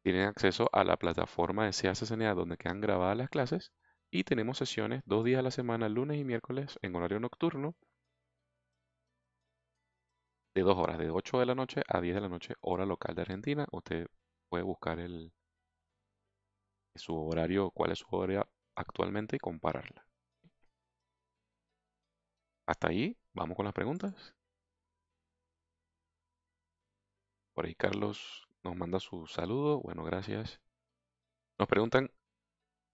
Tienen acceso a la plataforma de CACCNA donde quedan grabadas las clases. Y tenemos sesiones dos días a la semana, lunes y miércoles, en horario nocturno, de dos horas, de 8 de la noche a 10 de la noche, hora local de Argentina. Usted puede buscar el, su horario, cuál es su horario actualmente y compararla. Hasta ahí, vamos con las preguntas. Por ahí Carlos nos manda su saludo. Bueno, gracias. Nos preguntan,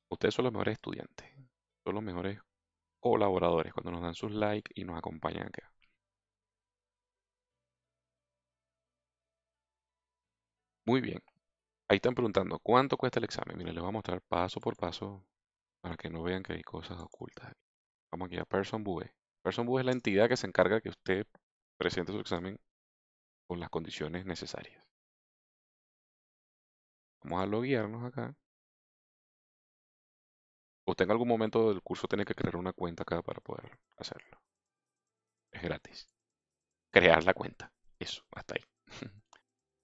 Ustedes son los mejores estudiantes, son los mejores colaboradores cuando nos dan sus likes y nos acompañan acá. Muy bien. Ahí están preguntando, ¿cuánto cuesta el examen? Miren, les voy a mostrar paso por paso para que no vean que hay cosas ocultas. Vamos aquí a Person Bue. Person Bue es la entidad que se encarga que usted presente su examen con las condiciones necesarias. Vamos a loguearnos acá. Usted en algún momento del curso tiene que crear una cuenta acá para poder hacerlo. Es gratis. Crear la cuenta. Eso, hasta ahí.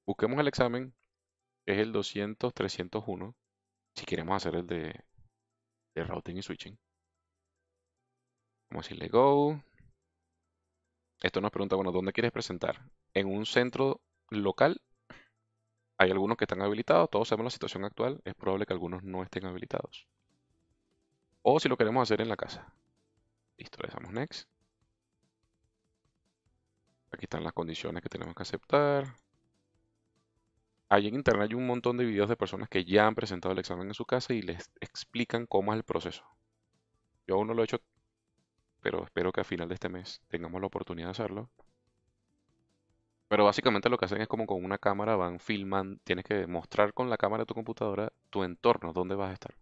Busquemos el examen, es el 200-301, si queremos hacer el de, de routing y switching. Vamos a decirle go. Esto nos pregunta, bueno, ¿dónde quieres presentar? En un centro local. Hay algunos que están habilitados, todos sabemos la situación actual, es probable que algunos no estén habilitados. O si lo queremos hacer en la casa. Listo, le damos next. Aquí están las condiciones que tenemos que aceptar. Ahí en internet hay un montón de videos de personas que ya han presentado el examen en su casa y les explican cómo es el proceso. Yo aún no lo he hecho, pero espero que a final de este mes tengamos la oportunidad de hacerlo. Pero básicamente lo que hacen es como con una cámara van filmando, tienes que mostrar con la cámara de tu computadora tu entorno, dónde vas a estar.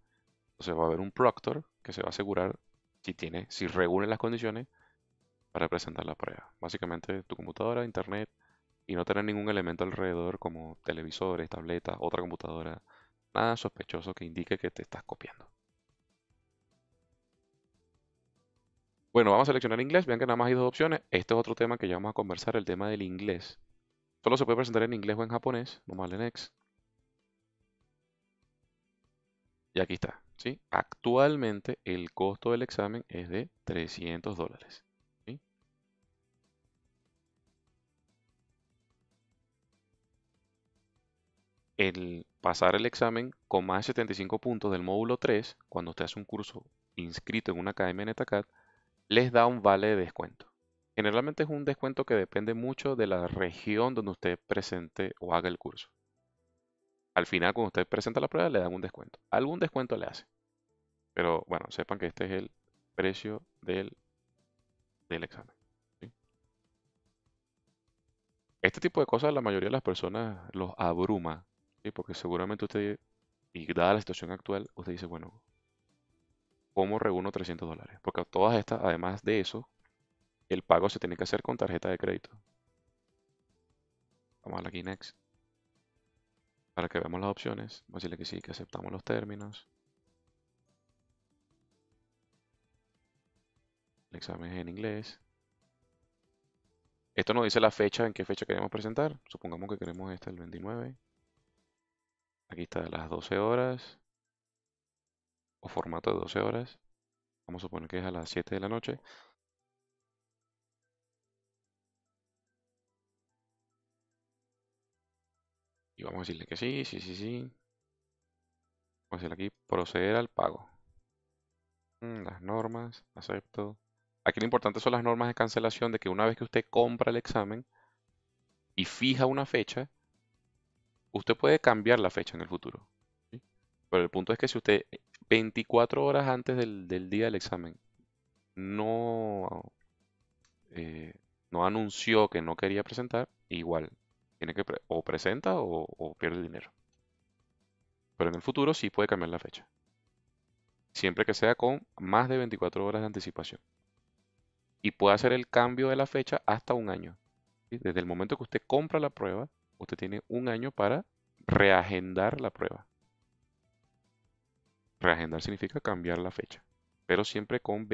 Entonces va a haber un proctor que se va a asegurar si tiene, si reúne las condiciones para presentar la prueba. Básicamente tu computadora, internet y no tener ningún elemento alrededor como televisores, tabletas, otra computadora, nada sospechoso que indique que te estás copiando. Bueno, vamos a seleccionar inglés. Vean que nada más hay dos opciones. Este es otro tema que ya vamos a conversar, el tema del inglés. Solo se puede presentar en inglés o en japonés. Vamos a darle next. Y aquí está. ¿sí? Actualmente el costo del examen es de 300 dólares. El pasar el examen con más de 75 puntos del módulo 3, cuando usted hace un curso inscrito en una academia NetAcad, les da un vale de descuento. Generalmente es un descuento que depende mucho de la región donde usted presente o haga el curso. Al final, cuando usted presenta la prueba, le dan un descuento. Algún descuento le hace. Pero bueno, sepan que este es el precio del, del examen. Este tipo de cosas la mayoría de las personas los abruma. Porque seguramente usted, y dada la situación actual, usted dice, bueno, ¿cómo reúno 300 dólares? Porque todas estas, además de eso, el pago se tiene que hacer con tarjeta de crédito. Vamos a la aquí Next. Para que veamos las opciones. Vamos a decirle que sí, que aceptamos los términos. El examen es en inglés. Esto nos dice la fecha, en qué fecha queremos presentar. Supongamos que queremos esta el 29. Aquí está las 12 horas. O formato de 12 horas. Vamos a suponer que es a las 7 de la noche. Y vamos a decirle que sí, sí, sí, sí. Vamos a decirle aquí, proceder al pago. Mm, las normas, acepto. Aquí lo importante son las normas de cancelación de que una vez que usted compra el examen y fija una fecha, usted puede cambiar la fecha en el futuro. Pero el punto es que si usted 24 horas antes del, día del examen no, eh, no anunció que no quería presentar, igual tiene que o presenta o, pierde dinero. Pero en el futuro sí puede cambiar la fecha. Siempre que sea con más de 24 horas de anticipación. Y puede hacer el cambio de la fecha hasta un año. Desde el momento que usted compra la prueba, usted tiene un año para reagendar la prueba. Reagendar significa cambiar la fecha, pero siempre con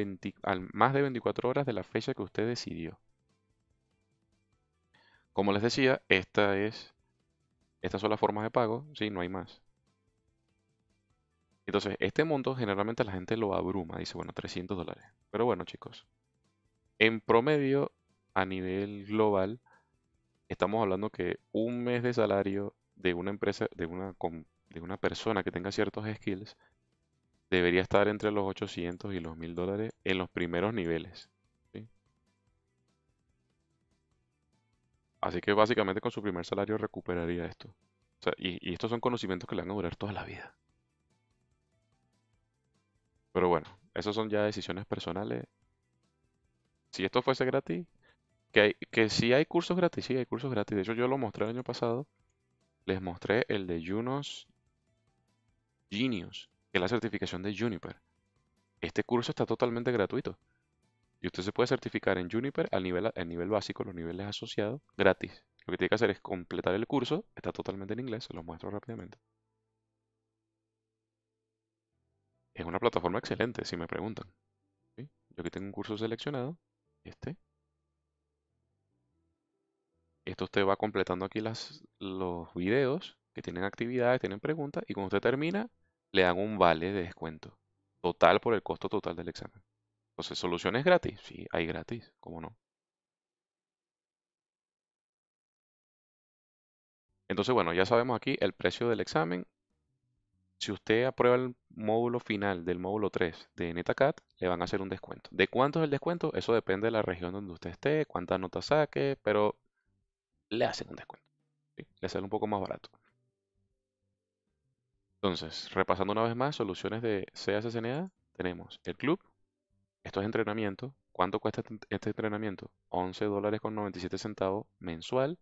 más de 24 horas de la fecha que usted decidió. Como les decía, esta es, estas son las formas de pago, sí, no hay más. Entonces, este monto generalmente la gente lo abruma, dice, bueno, 300 dólares. Pero bueno, chicos, en promedio, a nivel global, estamos hablando que un mes de salario de una empresa, de una, de una persona que tenga ciertos skills, debería estar entre los 800 y los 1000 dólares en los primeros niveles. Así que básicamente con su primer salario recuperaría esto. y, y estos son conocimientos que le van a durar toda la vida. Pero bueno, esas son ya decisiones personales. Si esto fuese gratis, que, hay, que si hay cursos gratis, sí hay cursos gratis. De hecho, yo lo mostré el año pasado. Les mostré el de Junos Genius, que la certificación de Juniper. Este curso está totalmente gratuito. Y usted se puede certificar en Juniper al nivel, al nivel básico, los niveles asociados, gratis. Lo que tiene que hacer es completar el curso. Está totalmente en inglés, se lo muestro rápidamente. Es una plataforma excelente, si me preguntan. Yo aquí tengo un curso seleccionado. Este. Esto usted va completando aquí los videos que tienen actividades, tienen preguntas, y cuando usted termina, le dan un vale de descuento total por el costo total del examen. Entonces, ¿soluciones gratis? Sí, hay gratis, ¿cómo no? Entonces, bueno, ya sabemos aquí el precio del examen. Si usted aprueba el módulo final del módulo 3 de NetaCat, le van a hacer un descuento. ¿De cuánto es el descuento? Eso depende de la región donde usted esté, cuántas notas saque, pero le hacen un descuento. Le sale un poco más barato. Entonces, repasando una vez más, soluciones de CASSNA, tenemos el club, esto es entrenamiento. ¿Cuánto cuesta este, este entrenamiento? 11 dólares con 97 centavos mensual.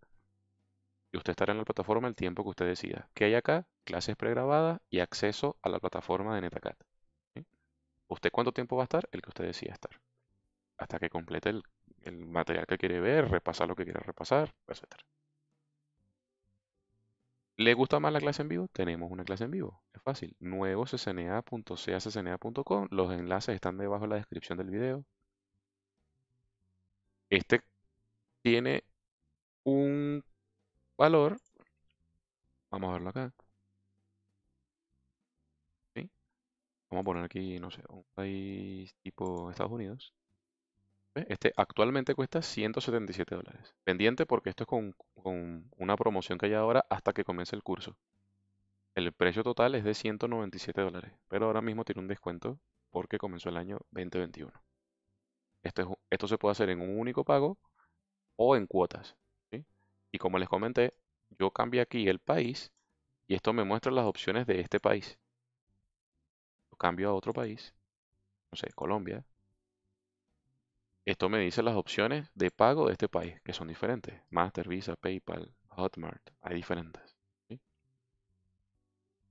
Y usted estará en la plataforma el tiempo que usted decida. ¿Qué hay acá? Clases pregrabadas y acceso a la plataforma de NetaCat. ¿Usted cuánto tiempo va a estar? El que usted decida estar. Hasta que complete el, el material que quiere ver, repasar lo que quiere repasar, etc. ¿Le gusta más la clase en vivo? Tenemos una clase en vivo. Es fácil. Nuevo Los enlaces están debajo de la descripción del video. Este tiene un valor. Vamos a verlo acá. Vamos a poner aquí, no sé, un país tipo Estados Unidos. Este actualmente cuesta 177 dólares. Pendiente porque esto es con, una promoción que hay ahora hasta que comience el curso. El precio total es de 197 dólares, pero ahora mismo tiene un descuento porque comenzó el año 2021. Esto, se puede hacer en un único pago o en cuotas. Y como les comenté, yo cambié aquí el país y esto me muestra las opciones de este país. Lo cambio a otro país, no sé, Colombia, esto me dice las opciones de pago de este país, que son diferentes. Master, Visa, PayPal, Hotmart, hay diferentes.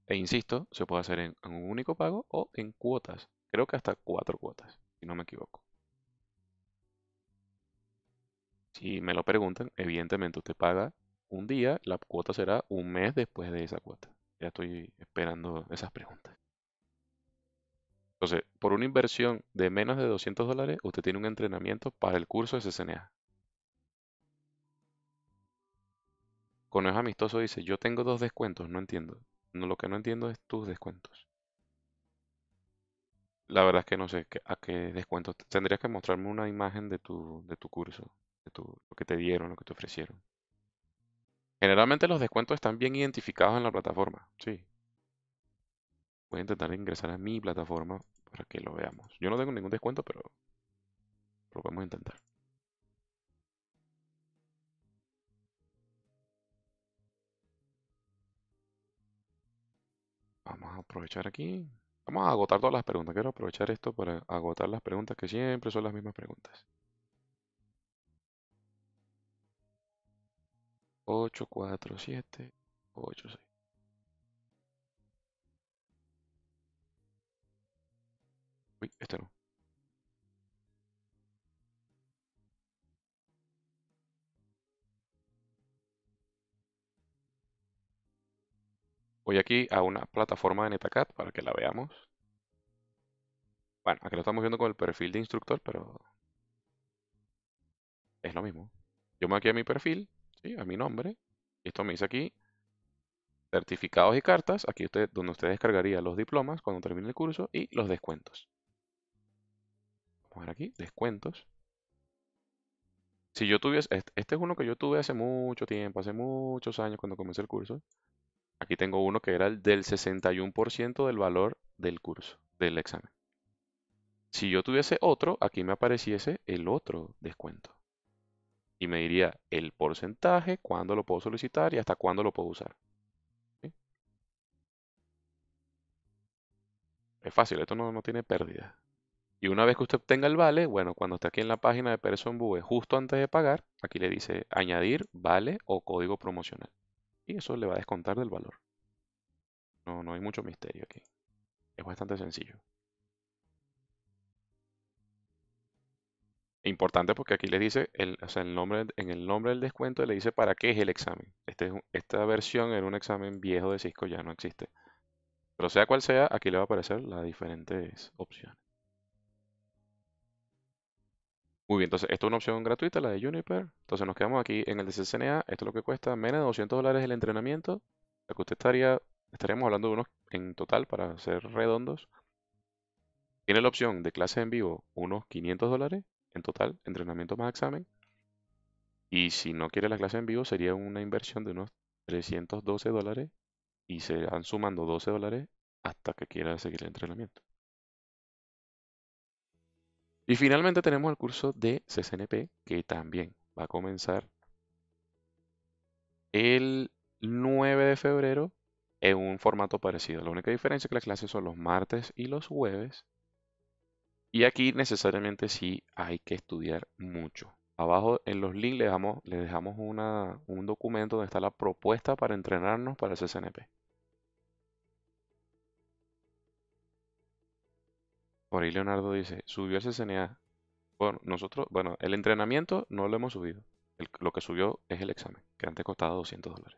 E insisto, se puede hacer en, un único pago o en cuotas. Creo que hasta cuatro cuotas, si no me equivoco. Si me lo preguntan, evidentemente usted paga un día, la cuota será un mes después de esa cuota. Ya estoy esperando esas preguntas. Entonces, por una inversión de menos de 200 dólares, usted tiene un entrenamiento para el curso de CCNA. Con es amistoso dice, yo tengo dos descuentos, no entiendo. No, lo que no entiendo es tus descuentos. La verdad es que no sé a qué descuentos. Tendrías que mostrarme una imagen de tu, de tu curso, de tu, lo que te dieron, lo que te ofrecieron. Generalmente los descuentos están bien identificados en la plataforma, sí. Voy a intentar ingresar a mi plataforma para que lo veamos. Yo no tengo ningún descuento, pero lo podemos intentar. Vamos a aprovechar aquí. Vamos a agotar todas las preguntas. Quiero aprovechar esto para agotar las preguntas que siempre son las mismas preguntas. 8, 4, 7, 8, 6. Uy, no. Voy aquí a una plataforma de NetaCat para que la veamos. Bueno, aquí lo estamos viendo con el perfil de instructor, pero es lo mismo. Yo me voy aquí a mi perfil, ¿sí? a mi nombre. Y esto me dice aquí certificados y cartas. Aquí usted, donde usted descargaría los diplomas cuando termine el curso y los descuentos. Vamos a ver aquí, descuentos. Si yo tuviese, este es uno que yo tuve hace mucho tiempo, hace muchos años cuando comencé el curso. Aquí tengo uno que era el del 61% del valor del curso, del examen. Si yo tuviese otro, aquí me apareciese el otro descuento. Y me diría el porcentaje, cuándo lo puedo solicitar y hasta cuándo lo puedo usar. Es fácil, esto no, no tiene pérdida. Y una vez que usted obtenga el vale, bueno, cuando esté aquí en la página de Person Bue, justo antes de pagar, aquí le dice añadir vale o código promocional. Y eso le va a descontar del valor. No, no hay mucho misterio aquí. Es bastante sencillo. Importante porque aquí le dice, el, o sea, el nombre, en el nombre del descuento le dice para qué es el examen. Este es esta versión era un examen viejo de Cisco, ya no existe. Pero sea cual sea, aquí le va a aparecer las diferentes opciones. Muy bien, entonces esto es una opción gratuita, la de Juniper. Entonces nos quedamos aquí en el de CCNA. Esto es lo que cuesta menos de 200 dólares el entrenamiento. Lo que usted estaría, estaríamos hablando de unos en total, para ser redondos. Tiene la opción de clase en vivo, unos 500 dólares en total, entrenamiento más examen. Y si no quiere la clase en vivo, sería una inversión de unos 312 dólares y se van sumando 12 dólares hasta que quiera seguir el entrenamiento. Y finalmente tenemos el curso de CCNP que también va a comenzar el 9 de febrero en un formato parecido. La única diferencia es que las clases son los martes y los jueves. Y aquí necesariamente sí hay que estudiar mucho. Abajo en los links le dejamos, le dejamos un documento donde está la propuesta para entrenarnos para el CCNP. Por ahí Leonardo dice, subió el CCNA. Bueno, nosotros, bueno, el entrenamiento no lo hemos subido. lo que subió es el examen, que antes costaba 200 dólares.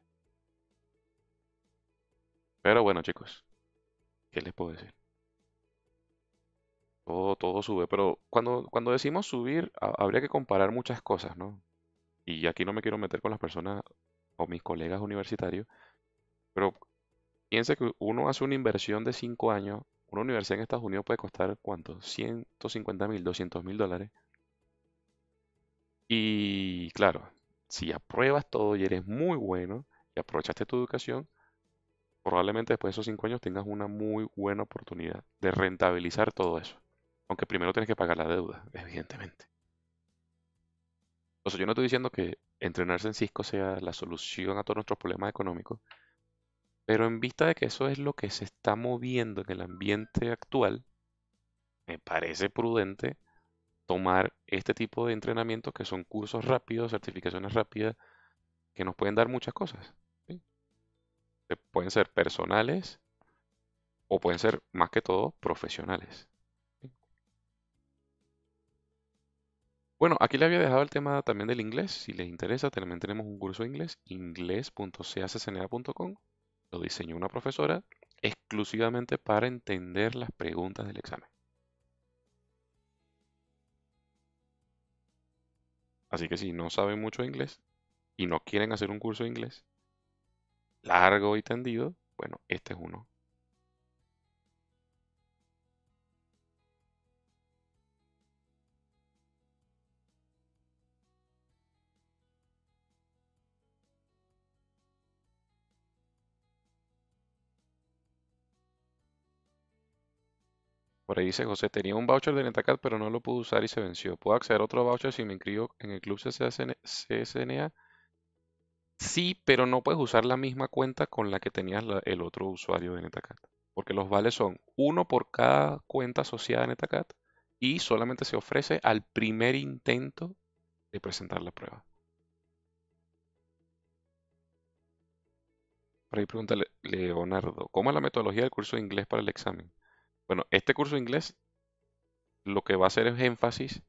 Pero bueno, chicos, ¿qué les puedo decir? Todo, todo sube, pero cuando, cuando decimos subir, habría que comparar muchas cosas, ¿no? Y aquí no me quiero meter con las personas o mis colegas universitarios, pero piense que uno hace una inversión de 5 años, una universidad en Estados Unidos puede costar, ¿cuánto? 150 mil, 200 mil dólares. Y claro, si apruebas todo y eres muy bueno y aprovechaste tu educación, probablemente después de esos 5 años tengas una muy buena oportunidad de rentabilizar todo eso. Aunque primero tienes que pagar la deuda, evidentemente. O sea, yo no estoy diciendo que entrenarse en Cisco sea la solución a todos nuestros problemas económicos, pero en vista de que eso es lo que se está moviendo en el ambiente actual, me parece prudente tomar este tipo de entrenamientos que son cursos rápidos, certificaciones rápidas, que nos pueden dar muchas cosas. Pueden ser personales o pueden ser más que todo profesionales. Bueno, aquí le había dejado el tema también del inglés. Si les interesa, también tenemos un curso de inglés, inglés.caccna.com. Lo diseñó una profesora exclusivamente para entender las preguntas del examen. Así que si no saben mucho inglés y no quieren hacer un curso de inglés largo y tendido, bueno, este es uno Por ahí dice José, tenía un voucher de Netacat, pero no lo pude usar y se venció. ¿Puedo acceder a otro voucher si me inscribo en el club CSNA? Sí, pero no puedes usar la misma cuenta con la que tenías el otro usuario de Netacat. Porque los vales son uno por cada cuenta asociada a Netacat y solamente se ofrece al primer intento de presentar la prueba. Por ahí pregunta Leonardo, ¿cómo es la metodología del curso de inglés para el examen? Bueno, este curso de inglés lo que va a hacer es énfasis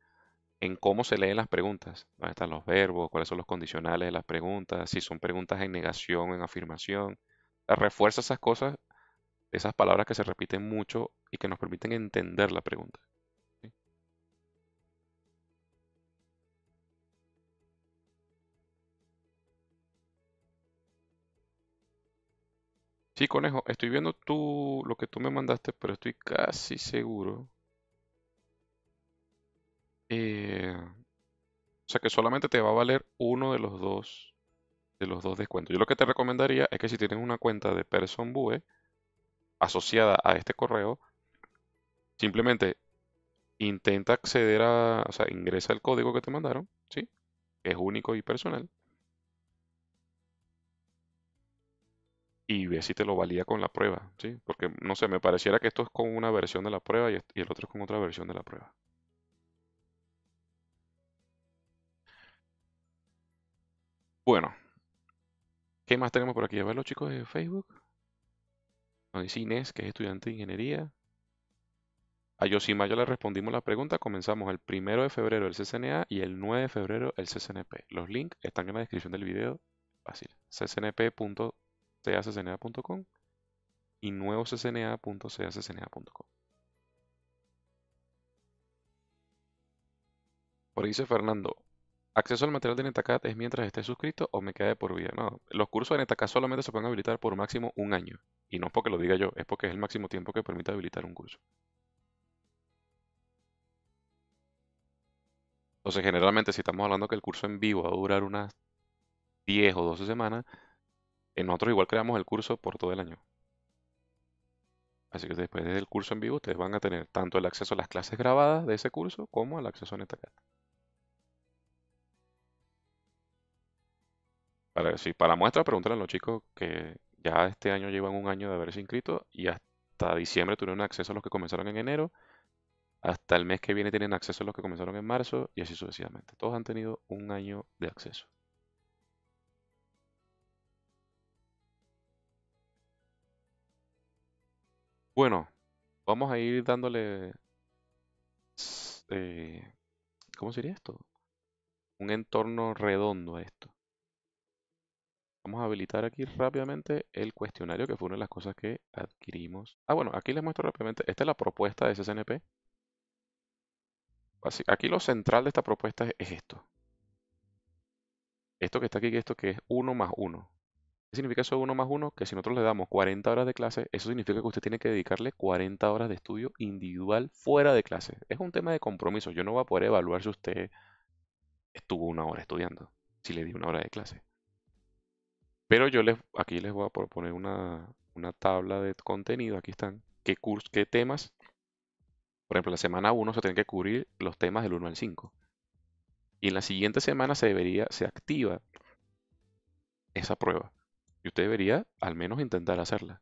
en cómo se leen las preguntas. ¿Dónde están los verbos? ¿Cuáles son los condicionales de las preguntas? Si son preguntas en negación en afirmación. Refuerza esas cosas, esas palabras que se repiten mucho y que nos permiten entender la pregunta. Sí, conejo, estoy viendo tú lo que tú me mandaste, pero estoy casi seguro. Eh, o sea que solamente te va a valer uno de los dos de los dos descuentos. Yo lo que te recomendaría es que si tienes una cuenta de PersonBue asociada a este correo, simplemente intenta acceder a, o sea, ingresa el código que te mandaron, ¿sí? Que es único y personal. Y ve si te lo valía con la prueba, ¿sí? Porque, no sé, me pareciera que esto es con una versión de la prueba y, el otro es con otra versión de la prueba. Bueno, ¿qué más tenemos por aquí? A ver los chicos de Facebook. Nos dice Inés, que es estudiante de ingeniería. A Yosimar ya le respondimos la pregunta. Comenzamos el primero de febrero el CCNA y el 9 de febrero el CCNP. Los links están en la descripción del video. Fácil. ccnp.caccna.com y nuevoccna.caccna.com. Por ahí dice Fernando, acceso al material de Netacad es mientras esté suscrito o me queda de por vida. No, los cursos de Netacad solamente se pueden habilitar por máximo un año. Y no es porque lo diga yo, es porque es el máximo tiempo que permite habilitar un curso. Entonces, generalmente, si estamos hablando que el curso en vivo va a durar unas 10 o 12 semanas, nosotros igual creamos el curso por todo el año. Así que después del curso en vivo, ustedes van a tener tanto el acceso a las clases grabadas de ese curso como el acceso a NetAcad. Para, si para muestra, pregúntale a los chicos que ya este año llevan un año de haberse inscrito y hasta diciembre tuvieron acceso a los que comenzaron en enero. Hasta el mes que viene tienen acceso a los que comenzaron en marzo y así sucesivamente. Todos han tenido un año de acceso. Bueno, vamos a ir dándole, eh, ¿cómo sería esto? Un entorno redondo a esto. Vamos a habilitar aquí rápidamente el cuestionario, que fue una de las cosas que adquirimos. Ah, bueno, aquí les muestro rápidamente. Esta es la propuesta de SSNP. aquí lo central de esta propuesta es esto. Esto que está aquí, esto que es 1 más 1. ¿Qué significa eso de 1 más 1? Que si nosotros le damos 40 horas de clase, eso significa que usted tiene que dedicarle 40 horas de estudio individual fuera de clase. Es un tema de compromiso. Yo no voy a poder evaluar si usted estuvo una hora estudiando, si le di una hora de clase. Pero yo les, aquí les voy a proponer una, una tabla de contenido. Aquí están. ¿Qué, cursos, qué temas? Por ejemplo, la semana 1 se tiene que cubrir los temas del 1 al 5. Y en la siguiente semana se debería, se activa esa prueba. Y usted debería al menos intentar hacerla.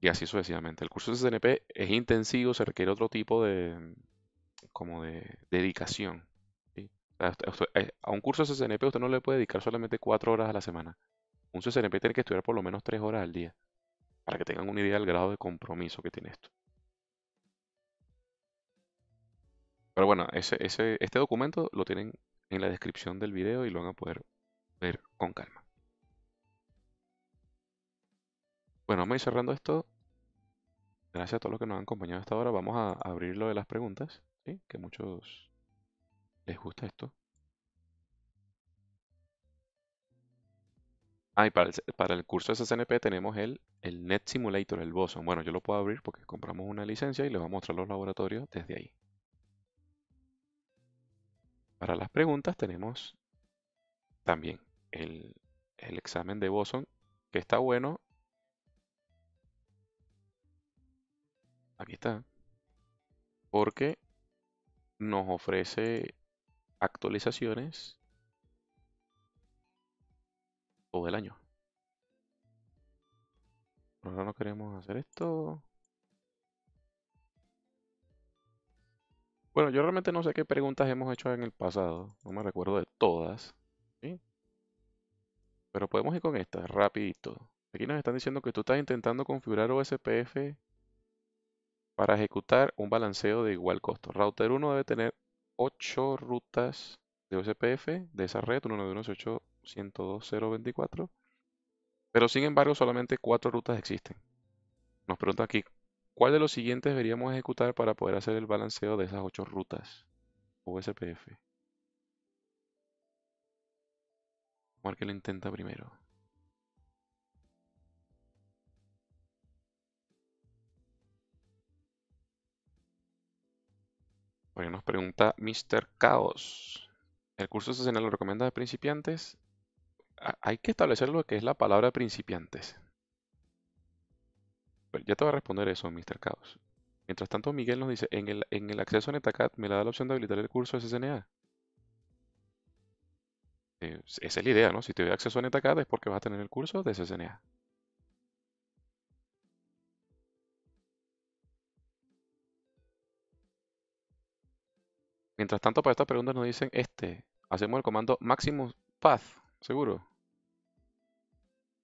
Y así sucesivamente. El curso de CNP es intensivo, se requiere otro tipo de, como de dedicación. Eh, a un curso de CCNP usted no le puede dedicar solamente cuatro horas a la semana. Un CCNP tiene que estudiar por lo menos tres horas al día, para que tengan una idea del grado de compromiso que tiene esto. Pero bueno, ese, este documento lo tienen en la descripción del video y lo van a poder ver con calma. Bueno, vamos a ir cerrando esto. Gracias a todos los que nos han acompañado hasta ahora. Vamos a abrir lo de las preguntas, ¿sí? que muchos les gusta esto. Ah, y para el, para el curso de SSNP tenemos el, el Net Simulator, el Boson. Bueno, yo lo puedo abrir porque compramos una licencia y les voy a mostrar los laboratorios desde ahí. Para las preguntas tenemos también el, examen de Boson, que está bueno. Aquí está. Porque nos ofrece actualizaciones todo el año. Ahora no queremos hacer esto. Bueno, yo realmente no sé qué preguntas hemos hecho en el pasado. No me recuerdo de todas. Pero podemos ir con esta, rapidito. Aquí nos están diciendo que tú estás intentando configurar OSPF para ejecutar un balanceo de igual costo. Router 1 debe tener 8 rutas de OSPF de esa red, 192.168.102.024. Pero sin embargo, solamente 4 rutas existen. Nos pregunta aquí, ¿cuál de los siguientes deberíamos ejecutar para poder hacer el balanceo de esas 8 rutas OSPF? Ver qué lo intenta primero. Bueno, nos pregunta Mr. Chaos. ¿El curso se lo recomienda a principiantes? Hay que establecer lo que es la palabra principiantes. ya te voy a responder eso, Mr. Chaos. Mientras tanto, Miguel nos dice, en el, acceso a NetACAD me da la opción de habilitar el curso SSNA. Eh, esa es la idea, ¿no? Si te doy acceso a NetAcad es porque vas a tener el curso de CCNA. Mientras tanto, para estas preguntas nos dicen este. Hacemos el comando Maximus Path, ¿seguro?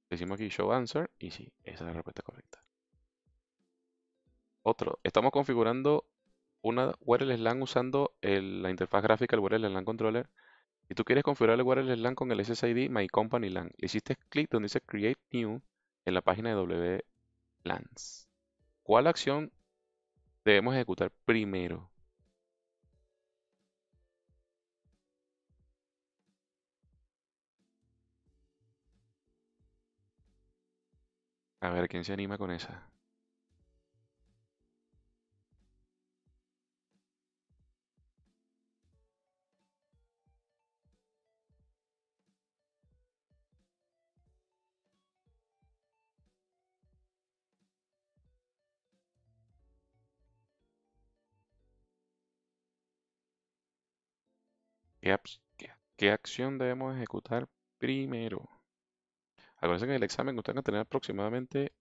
Decimos aquí Show Answer y sí, esa es la respuesta correcta. Otro, estamos configurando una wireless LAN usando la interfaz gráfica del wireless LAN controller y tú quieres configurar el wireless LAN con el SSID My Company LAN. Le hiciste clic donde dice Create New en la página de WLANs. ¿Cuál acción debemos ejecutar primero? A ver, ¿quién se anima con esa? ¿Qué, acción debemos ejecutar primero? Acuérdense que en el examen ustedes van a tener aproximadamente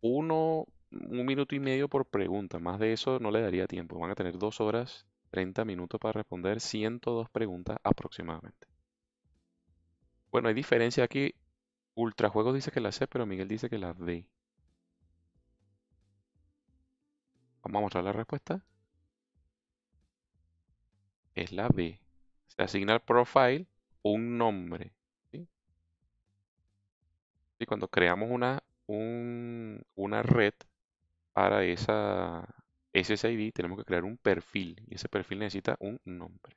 uno, un minuto y medio por pregunta. Más de eso no le daría tiempo. Van a tener dos horas, 30 minutos para responder 102 preguntas aproximadamente. Bueno, hay diferencia aquí. Ultrajuegos dice que la C, pero Miguel dice que la D. Vamos a mostrar la respuesta es la B. Se asigna al profile un nombre. Y cuando creamos una, una red para esa SSID, tenemos que crear un perfil. Y ese perfil necesita un nombre.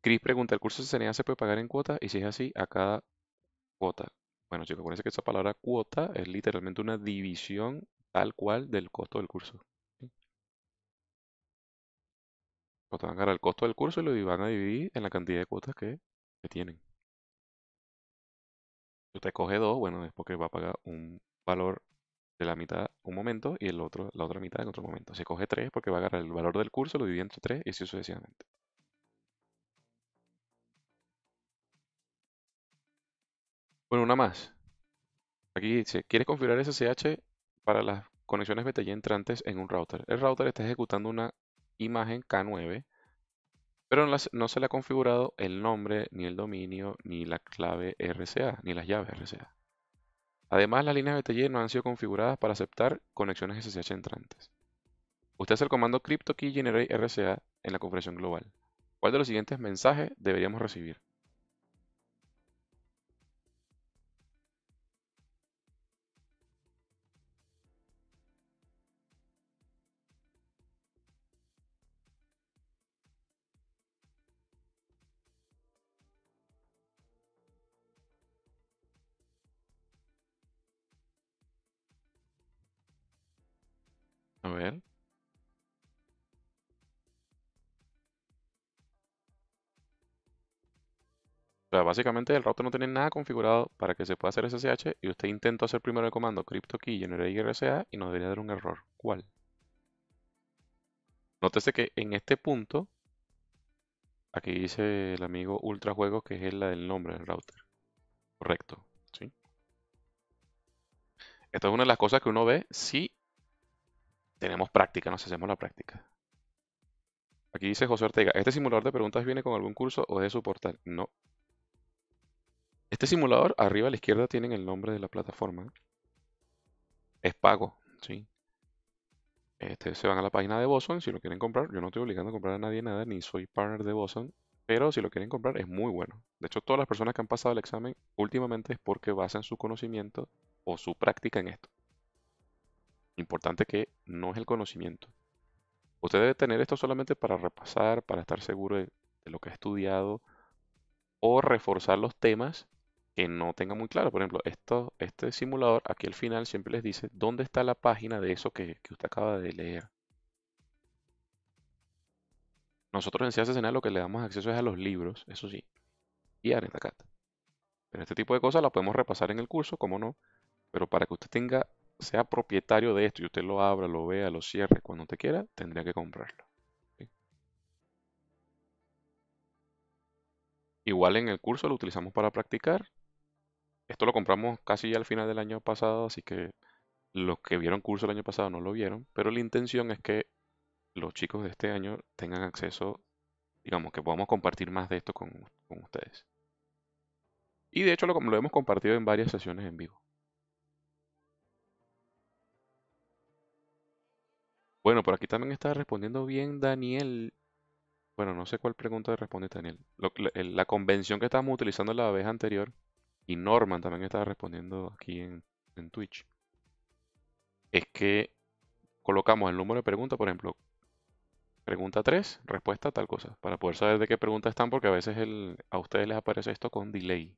Chris pregunta, ¿el curso de CNA se puede pagar en cuota? Y si es así, a cada cuota. Bueno, chicos, acuérdense que esa palabra cuota es literalmente una división tal cual del costo del curso. Te van a agarrar el costo del curso y lo van a dividir en la cantidad de cuotas que, tienen. Si usted coge dos, bueno, es porque va a pagar un valor de la mitad un momento y el otro, la otra mitad en otro momento. Si coge tres, porque va a agarrar el valor del curso, lo divide entre tres y así sucesivamente. Bueno, una más. Aquí dice, ¿quieres configurar SSH para las conexiones BTY entrantes en un router? El router está ejecutando una imagen K9, pero no, se le ha configurado el nombre, ni el dominio, ni la clave RCA, ni las llaves RCA. Además, las líneas BTY no han sido configuradas para aceptar conexiones SSH entrantes. Usted hace el comando CryptoKey Generate RCA en la configuración global. ¿Cuál de los siguientes mensajes deberíamos recibir? A ver. O sea, básicamente el router no tiene nada configurado para que se pueda hacer SSH y usted intenta hacer primero el comando CryptoKey generate RCA y nos debería dar un error. ¿Cuál? Nótese que en este punto, aquí dice el amigo Ultrajuegos que es la del nombre del router. Correcto, ¿sí? Esta es una de las cosas que uno ve si tenemos práctica, nos hacemos la práctica. Aquí dice José Ortega, ¿este simulador de preguntas viene con algún curso o es de su portal? No. Este simulador, arriba a la izquierda tienen el nombre de la plataforma. Es pago, ¿sí? Este, se van a la página de Boson si lo quieren comprar. Yo no estoy obligando a comprar a nadie nada, ni soy partner de Boson. Pero si lo quieren comprar es muy bueno. De hecho, todas las personas que han pasado el examen últimamente es porque basan su conocimiento o su práctica en esto. Importante que no es el conocimiento. Usted debe tener esto solamente para repasar, para estar seguro de, lo que ha estudiado o reforzar los temas que no tenga muy claro. Por ejemplo, esto, este simulador aquí al final siempre les dice dónde está la página de eso que, usted acaba de leer. Nosotros en CSCNA lo que le damos acceso es a los libros, eso sí, y a NetACAT. Pero este tipo de cosas las podemos repasar en el curso, como no. Pero para que usted tenga sea propietario de esto y usted lo abra, lo vea, lo cierre cuando usted quiera, tendría que comprarlo. Igual en el curso lo utilizamos para practicar. Esto lo compramos casi al final del año pasado, así que los que vieron curso el año pasado no lo vieron, pero la intención es que los chicos de este año tengan acceso, digamos, que podamos compartir más de esto con, con ustedes. Y de hecho lo, lo hemos compartido en varias sesiones en vivo. Bueno, por aquí también está respondiendo bien Daniel. Bueno, no sé cuál pregunta responde Daniel. La, convención que estábamos utilizando la vez anterior, y Norman también estaba respondiendo aquí en, en Twitch, es que colocamos el número de preguntas, por ejemplo, pregunta 3, respuesta tal cosa, para poder saber de qué pregunta están, porque a veces el, a ustedes les aparece esto con delay,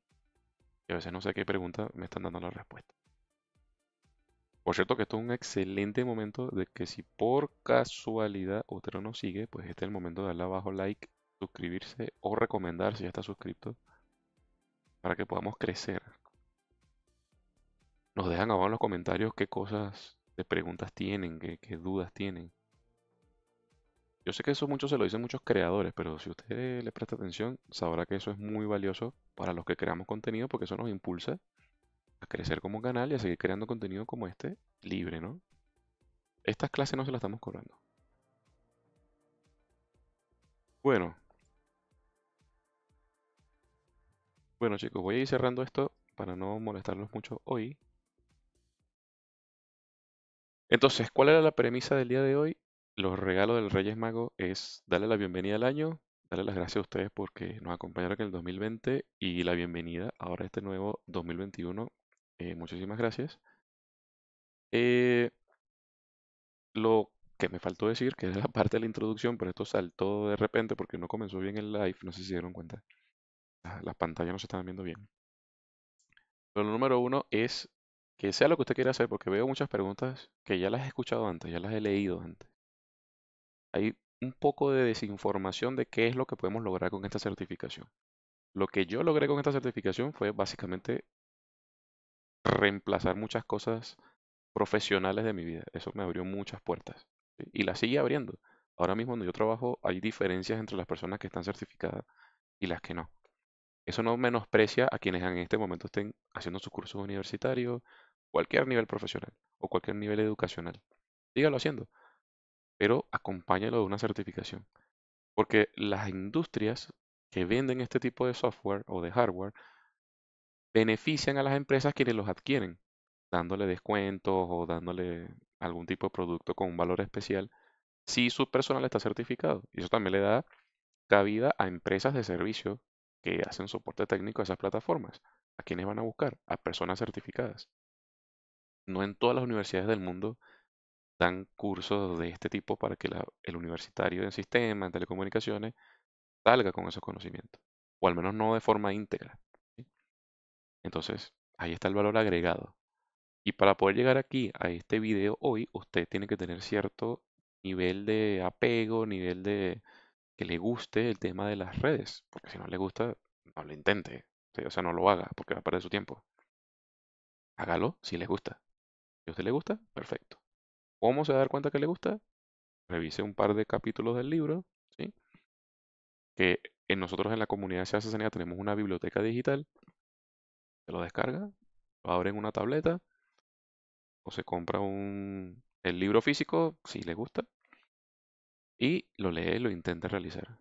y a veces no sé qué pregunta me están dando la respuesta. Por cierto que esto es un excelente momento de que si por casualidad usted no nos sigue, pues este es el momento de darle abajo like, suscribirse o recomendar si ya está suscrito para que podamos crecer. Nos dejan abajo en los comentarios qué cosas de preguntas tienen, qué, qué dudas tienen. Yo sé que eso mucho se lo dicen muchos creadores, pero si usted le presta atención, sabrá que eso es muy valioso para los que creamos contenido porque eso nos impulsa a crecer como canal y a seguir creando contenido como este libre, ¿no? Estas clases no se las estamos cobrando. Bueno, bueno chicos, voy a ir cerrando esto para no molestarlos mucho hoy. Entonces, ¿cuál era la premisa del día de hoy? Los regalos del Reyes Mago es darle la bienvenida al año, darle las gracias a ustedes porque nos acompañaron en el 2020 y la bienvenida ahora a este nuevo 2021. Eh, muchísimas gracias. Eh, lo que me faltó decir, que era la parte de la introducción, pero esto saltó de repente porque no comenzó bien el live, no sé si se dieron cuenta. Ah, Las pantallas no se estaban viendo bien. Pero lo número uno es que sea lo que usted quiera hacer, porque veo muchas preguntas que ya las he escuchado antes, ya las he leído antes. Hay un poco de desinformación de qué es lo que podemos lograr con esta certificación. Lo que yo logré con esta certificación fue básicamente reemplazar muchas cosas profesionales de mi vida. Eso me abrió muchas puertas. Y las sigue abriendo. Ahora mismo donde yo trabajo hay diferencias entre las personas que están certificadas y las que no. Eso no menosprecia a quienes en este momento estén haciendo sus cursos universitarios, cualquier nivel profesional o cualquier nivel educacional. Sígalo haciendo, pero acompáñalo de una certificación. Porque las industrias que venden este tipo de software o de hardware benefician a las empresas quienes los adquieren, dándole descuentos o dándole algún tipo de producto con un valor especial si su personal está certificado. Y eso también le da cabida a empresas de servicio que hacen soporte técnico a esas plataformas. ¿A quiénes van a buscar? A personas certificadas. No en todas las universidades del mundo dan cursos de este tipo para que el universitario en sistemas, en telecomunicaciones, salga con esos conocimientos. O al menos no de forma íntegra. Entonces, ahí está el valor agregado. Y para poder llegar aquí a este video hoy, usted tiene que tener cierto nivel de apego, nivel de que le guste el tema de las redes. Porque si no le gusta, no lo intente. O sea, no lo haga porque va a perder su tiempo. Hágalo si le gusta. Si a usted le gusta, perfecto. ¿Cómo se va a dar cuenta que le gusta? Revise un par de capítulos del libro. Que en nosotros en la comunidad de Ciencia Sanidad tenemos una biblioteca digital. Se lo descarga, lo abre en una tableta o se compra un, el libro físico si le gusta y lo lee, lo intenta realizar.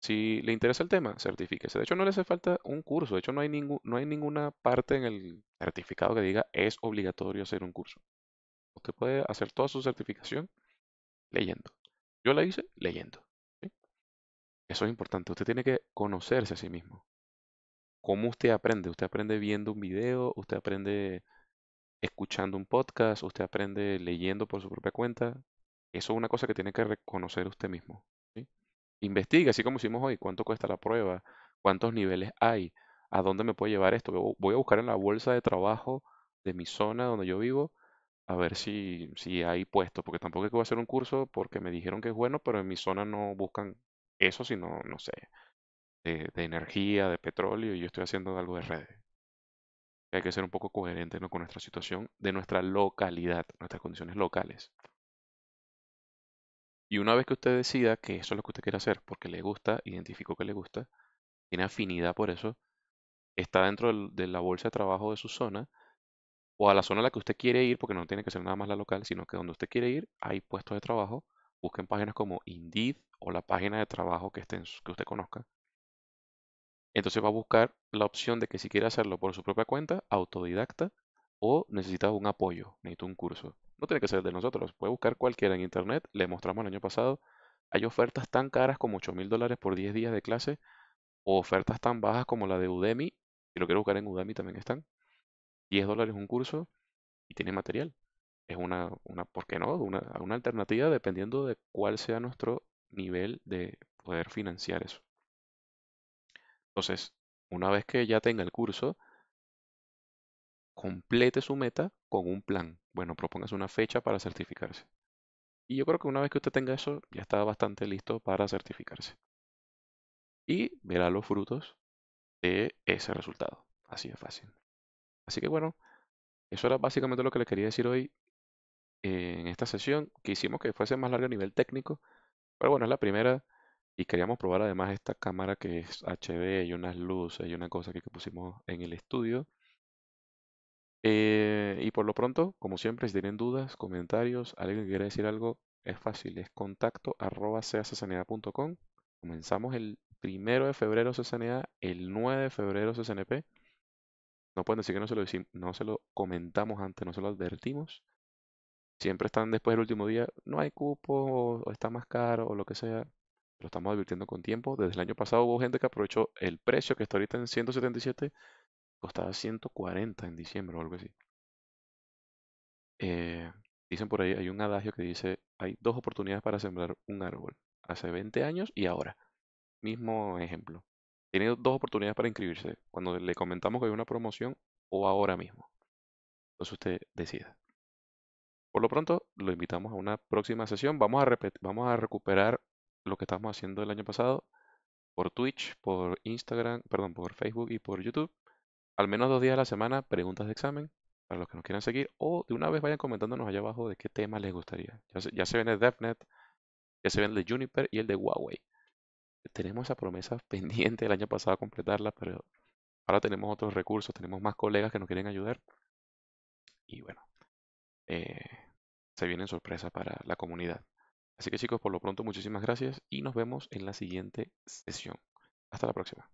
Si le interesa el tema, certifíquese. De hecho, no le hace falta un curso. De hecho, no hay, no hay ninguna parte en el certificado que diga es obligatorio hacer un curso. Usted puede hacer toda su certificación leyendo. Yo la hice leyendo. Eso es importante. Usted tiene que conocerse a sí mismo. ¿Cómo usted aprende? Usted aprende viendo un video, usted aprende escuchando un podcast, usted aprende leyendo por su propia cuenta. Eso es una cosa que tiene que reconocer usted mismo. ¿sí? Investigue, así como hicimos hoy, cuánto cuesta la prueba, cuántos niveles hay, a dónde me puede llevar esto. Vo- Voy a buscar en la bolsa de trabajo de mi zona donde yo vivo a ver si, si hay puestos, porque tampoco es que voy a hacer un curso porque me dijeron que es bueno, pero en mi zona no buscan eso, sino, no sé, de, energía, de petróleo, y yo estoy haciendo algo de redes. Hay que ser un poco coherente, ¿no? con nuestra situación de nuestra localidad, nuestras condiciones locales. Y una vez que usted decida que eso es lo que usted quiere hacer, porque le gusta, identificó que le gusta, tiene afinidad por eso, está dentro de la bolsa de trabajo de su zona o a la zona a la que usted quiere ir, porque no tiene que ser nada más la local, sino que donde usted quiere ir hay puestos de trabajo. Busquen páginas como Indeed o la página de trabajo que, que usted conozca. Entonces va a buscar la opción de que si quiere hacerlo por su propia cuenta, autodidacta, o necesita un apoyo, necesita un curso. No tiene que ser de nosotros, puede buscar cualquiera en internet. Le mostramos el año pasado. Hay ofertas tan caras como 8 mil dólares por 10 días de clase o ofertas tan bajas como la de Udemy. Si lo quiere buscar en Udemy también están. 10 dólares un curso y tiene material. Es una, una ¿por qué no? Una, una alternativa dependiendo de cuál sea nuestro nivel de poder financiar eso. Entonces, una vez que ya tenga el curso, complete su meta con un plan. Bueno, propóngase una fecha para certificarse. Y yo creo que una vez que usted tenga eso, ya está bastante listo para certificarse. Y verá los frutos de ese resultado. Así de fácil. Así que bueno, eso era básicamente lo que le quería decir hoy eh, en esta sesión. Quisimos que fuese más largo a nivel técnico, pero bueno, es la primera y queríamos probar además esta cámara que es HD y unas luces y una cosa que pusimos en el estudio. Eh, y por lo pronto, como siempre, si tienen dudas, comentarios, alguien que quiera decir algo, es fácil, es contacto arroba casanidad.com. Comenzamos el primero de febrero CCNA, el 9 de febrero CCNP. No pueden decir que no se lo, no se lo comentamos antes, no se lo advertimos. Siempre están después del último día, no hay cupo, o está más caro, o lo que sea. Lo estamos advirtiendo con tiempo. Desde el año pasado hubo gente que aprovechó el precio que está ahorita en 177, costaba 140 en diciembre o algo así. Eh, dicen por ahí, hay un adagio que dice, hay dos oportunidades para sembrar un árbol, hace 20 años y ahora. Mismo ejemplo. Tiene dos oportunidades para inscribirse, cuando le comentamos que hay una promoción o ahora mismo. Entonces usted decida. Por lo pronto, lo invitamos a una próxima sesión. Vamos a vamos a recuperar lo que estábamos haciendo el año pasado por Twitch, por Instagram, perdón, por Facebook y por YouTube. Al menos dos días a la semana, preguntas de examen para los que nos quieran seguir. O de una vez vayan comentándonos allá abajo de qué tema les gustaría. Ya se, ven el DevNet, ya se ven el de Juniper y el de Huawei. Tenemos esa promesa pendiente del año pasado completarla, pero ahora tenemos otros recursos, tenemos más colegas que nos quieren ayudar. Y bueno, eh, se vienen sorpresas para la comunidad. Así que chicos, por lo pronto muchísimas gracias y nos vemos en la siguiente sesión. Hasta la próxima.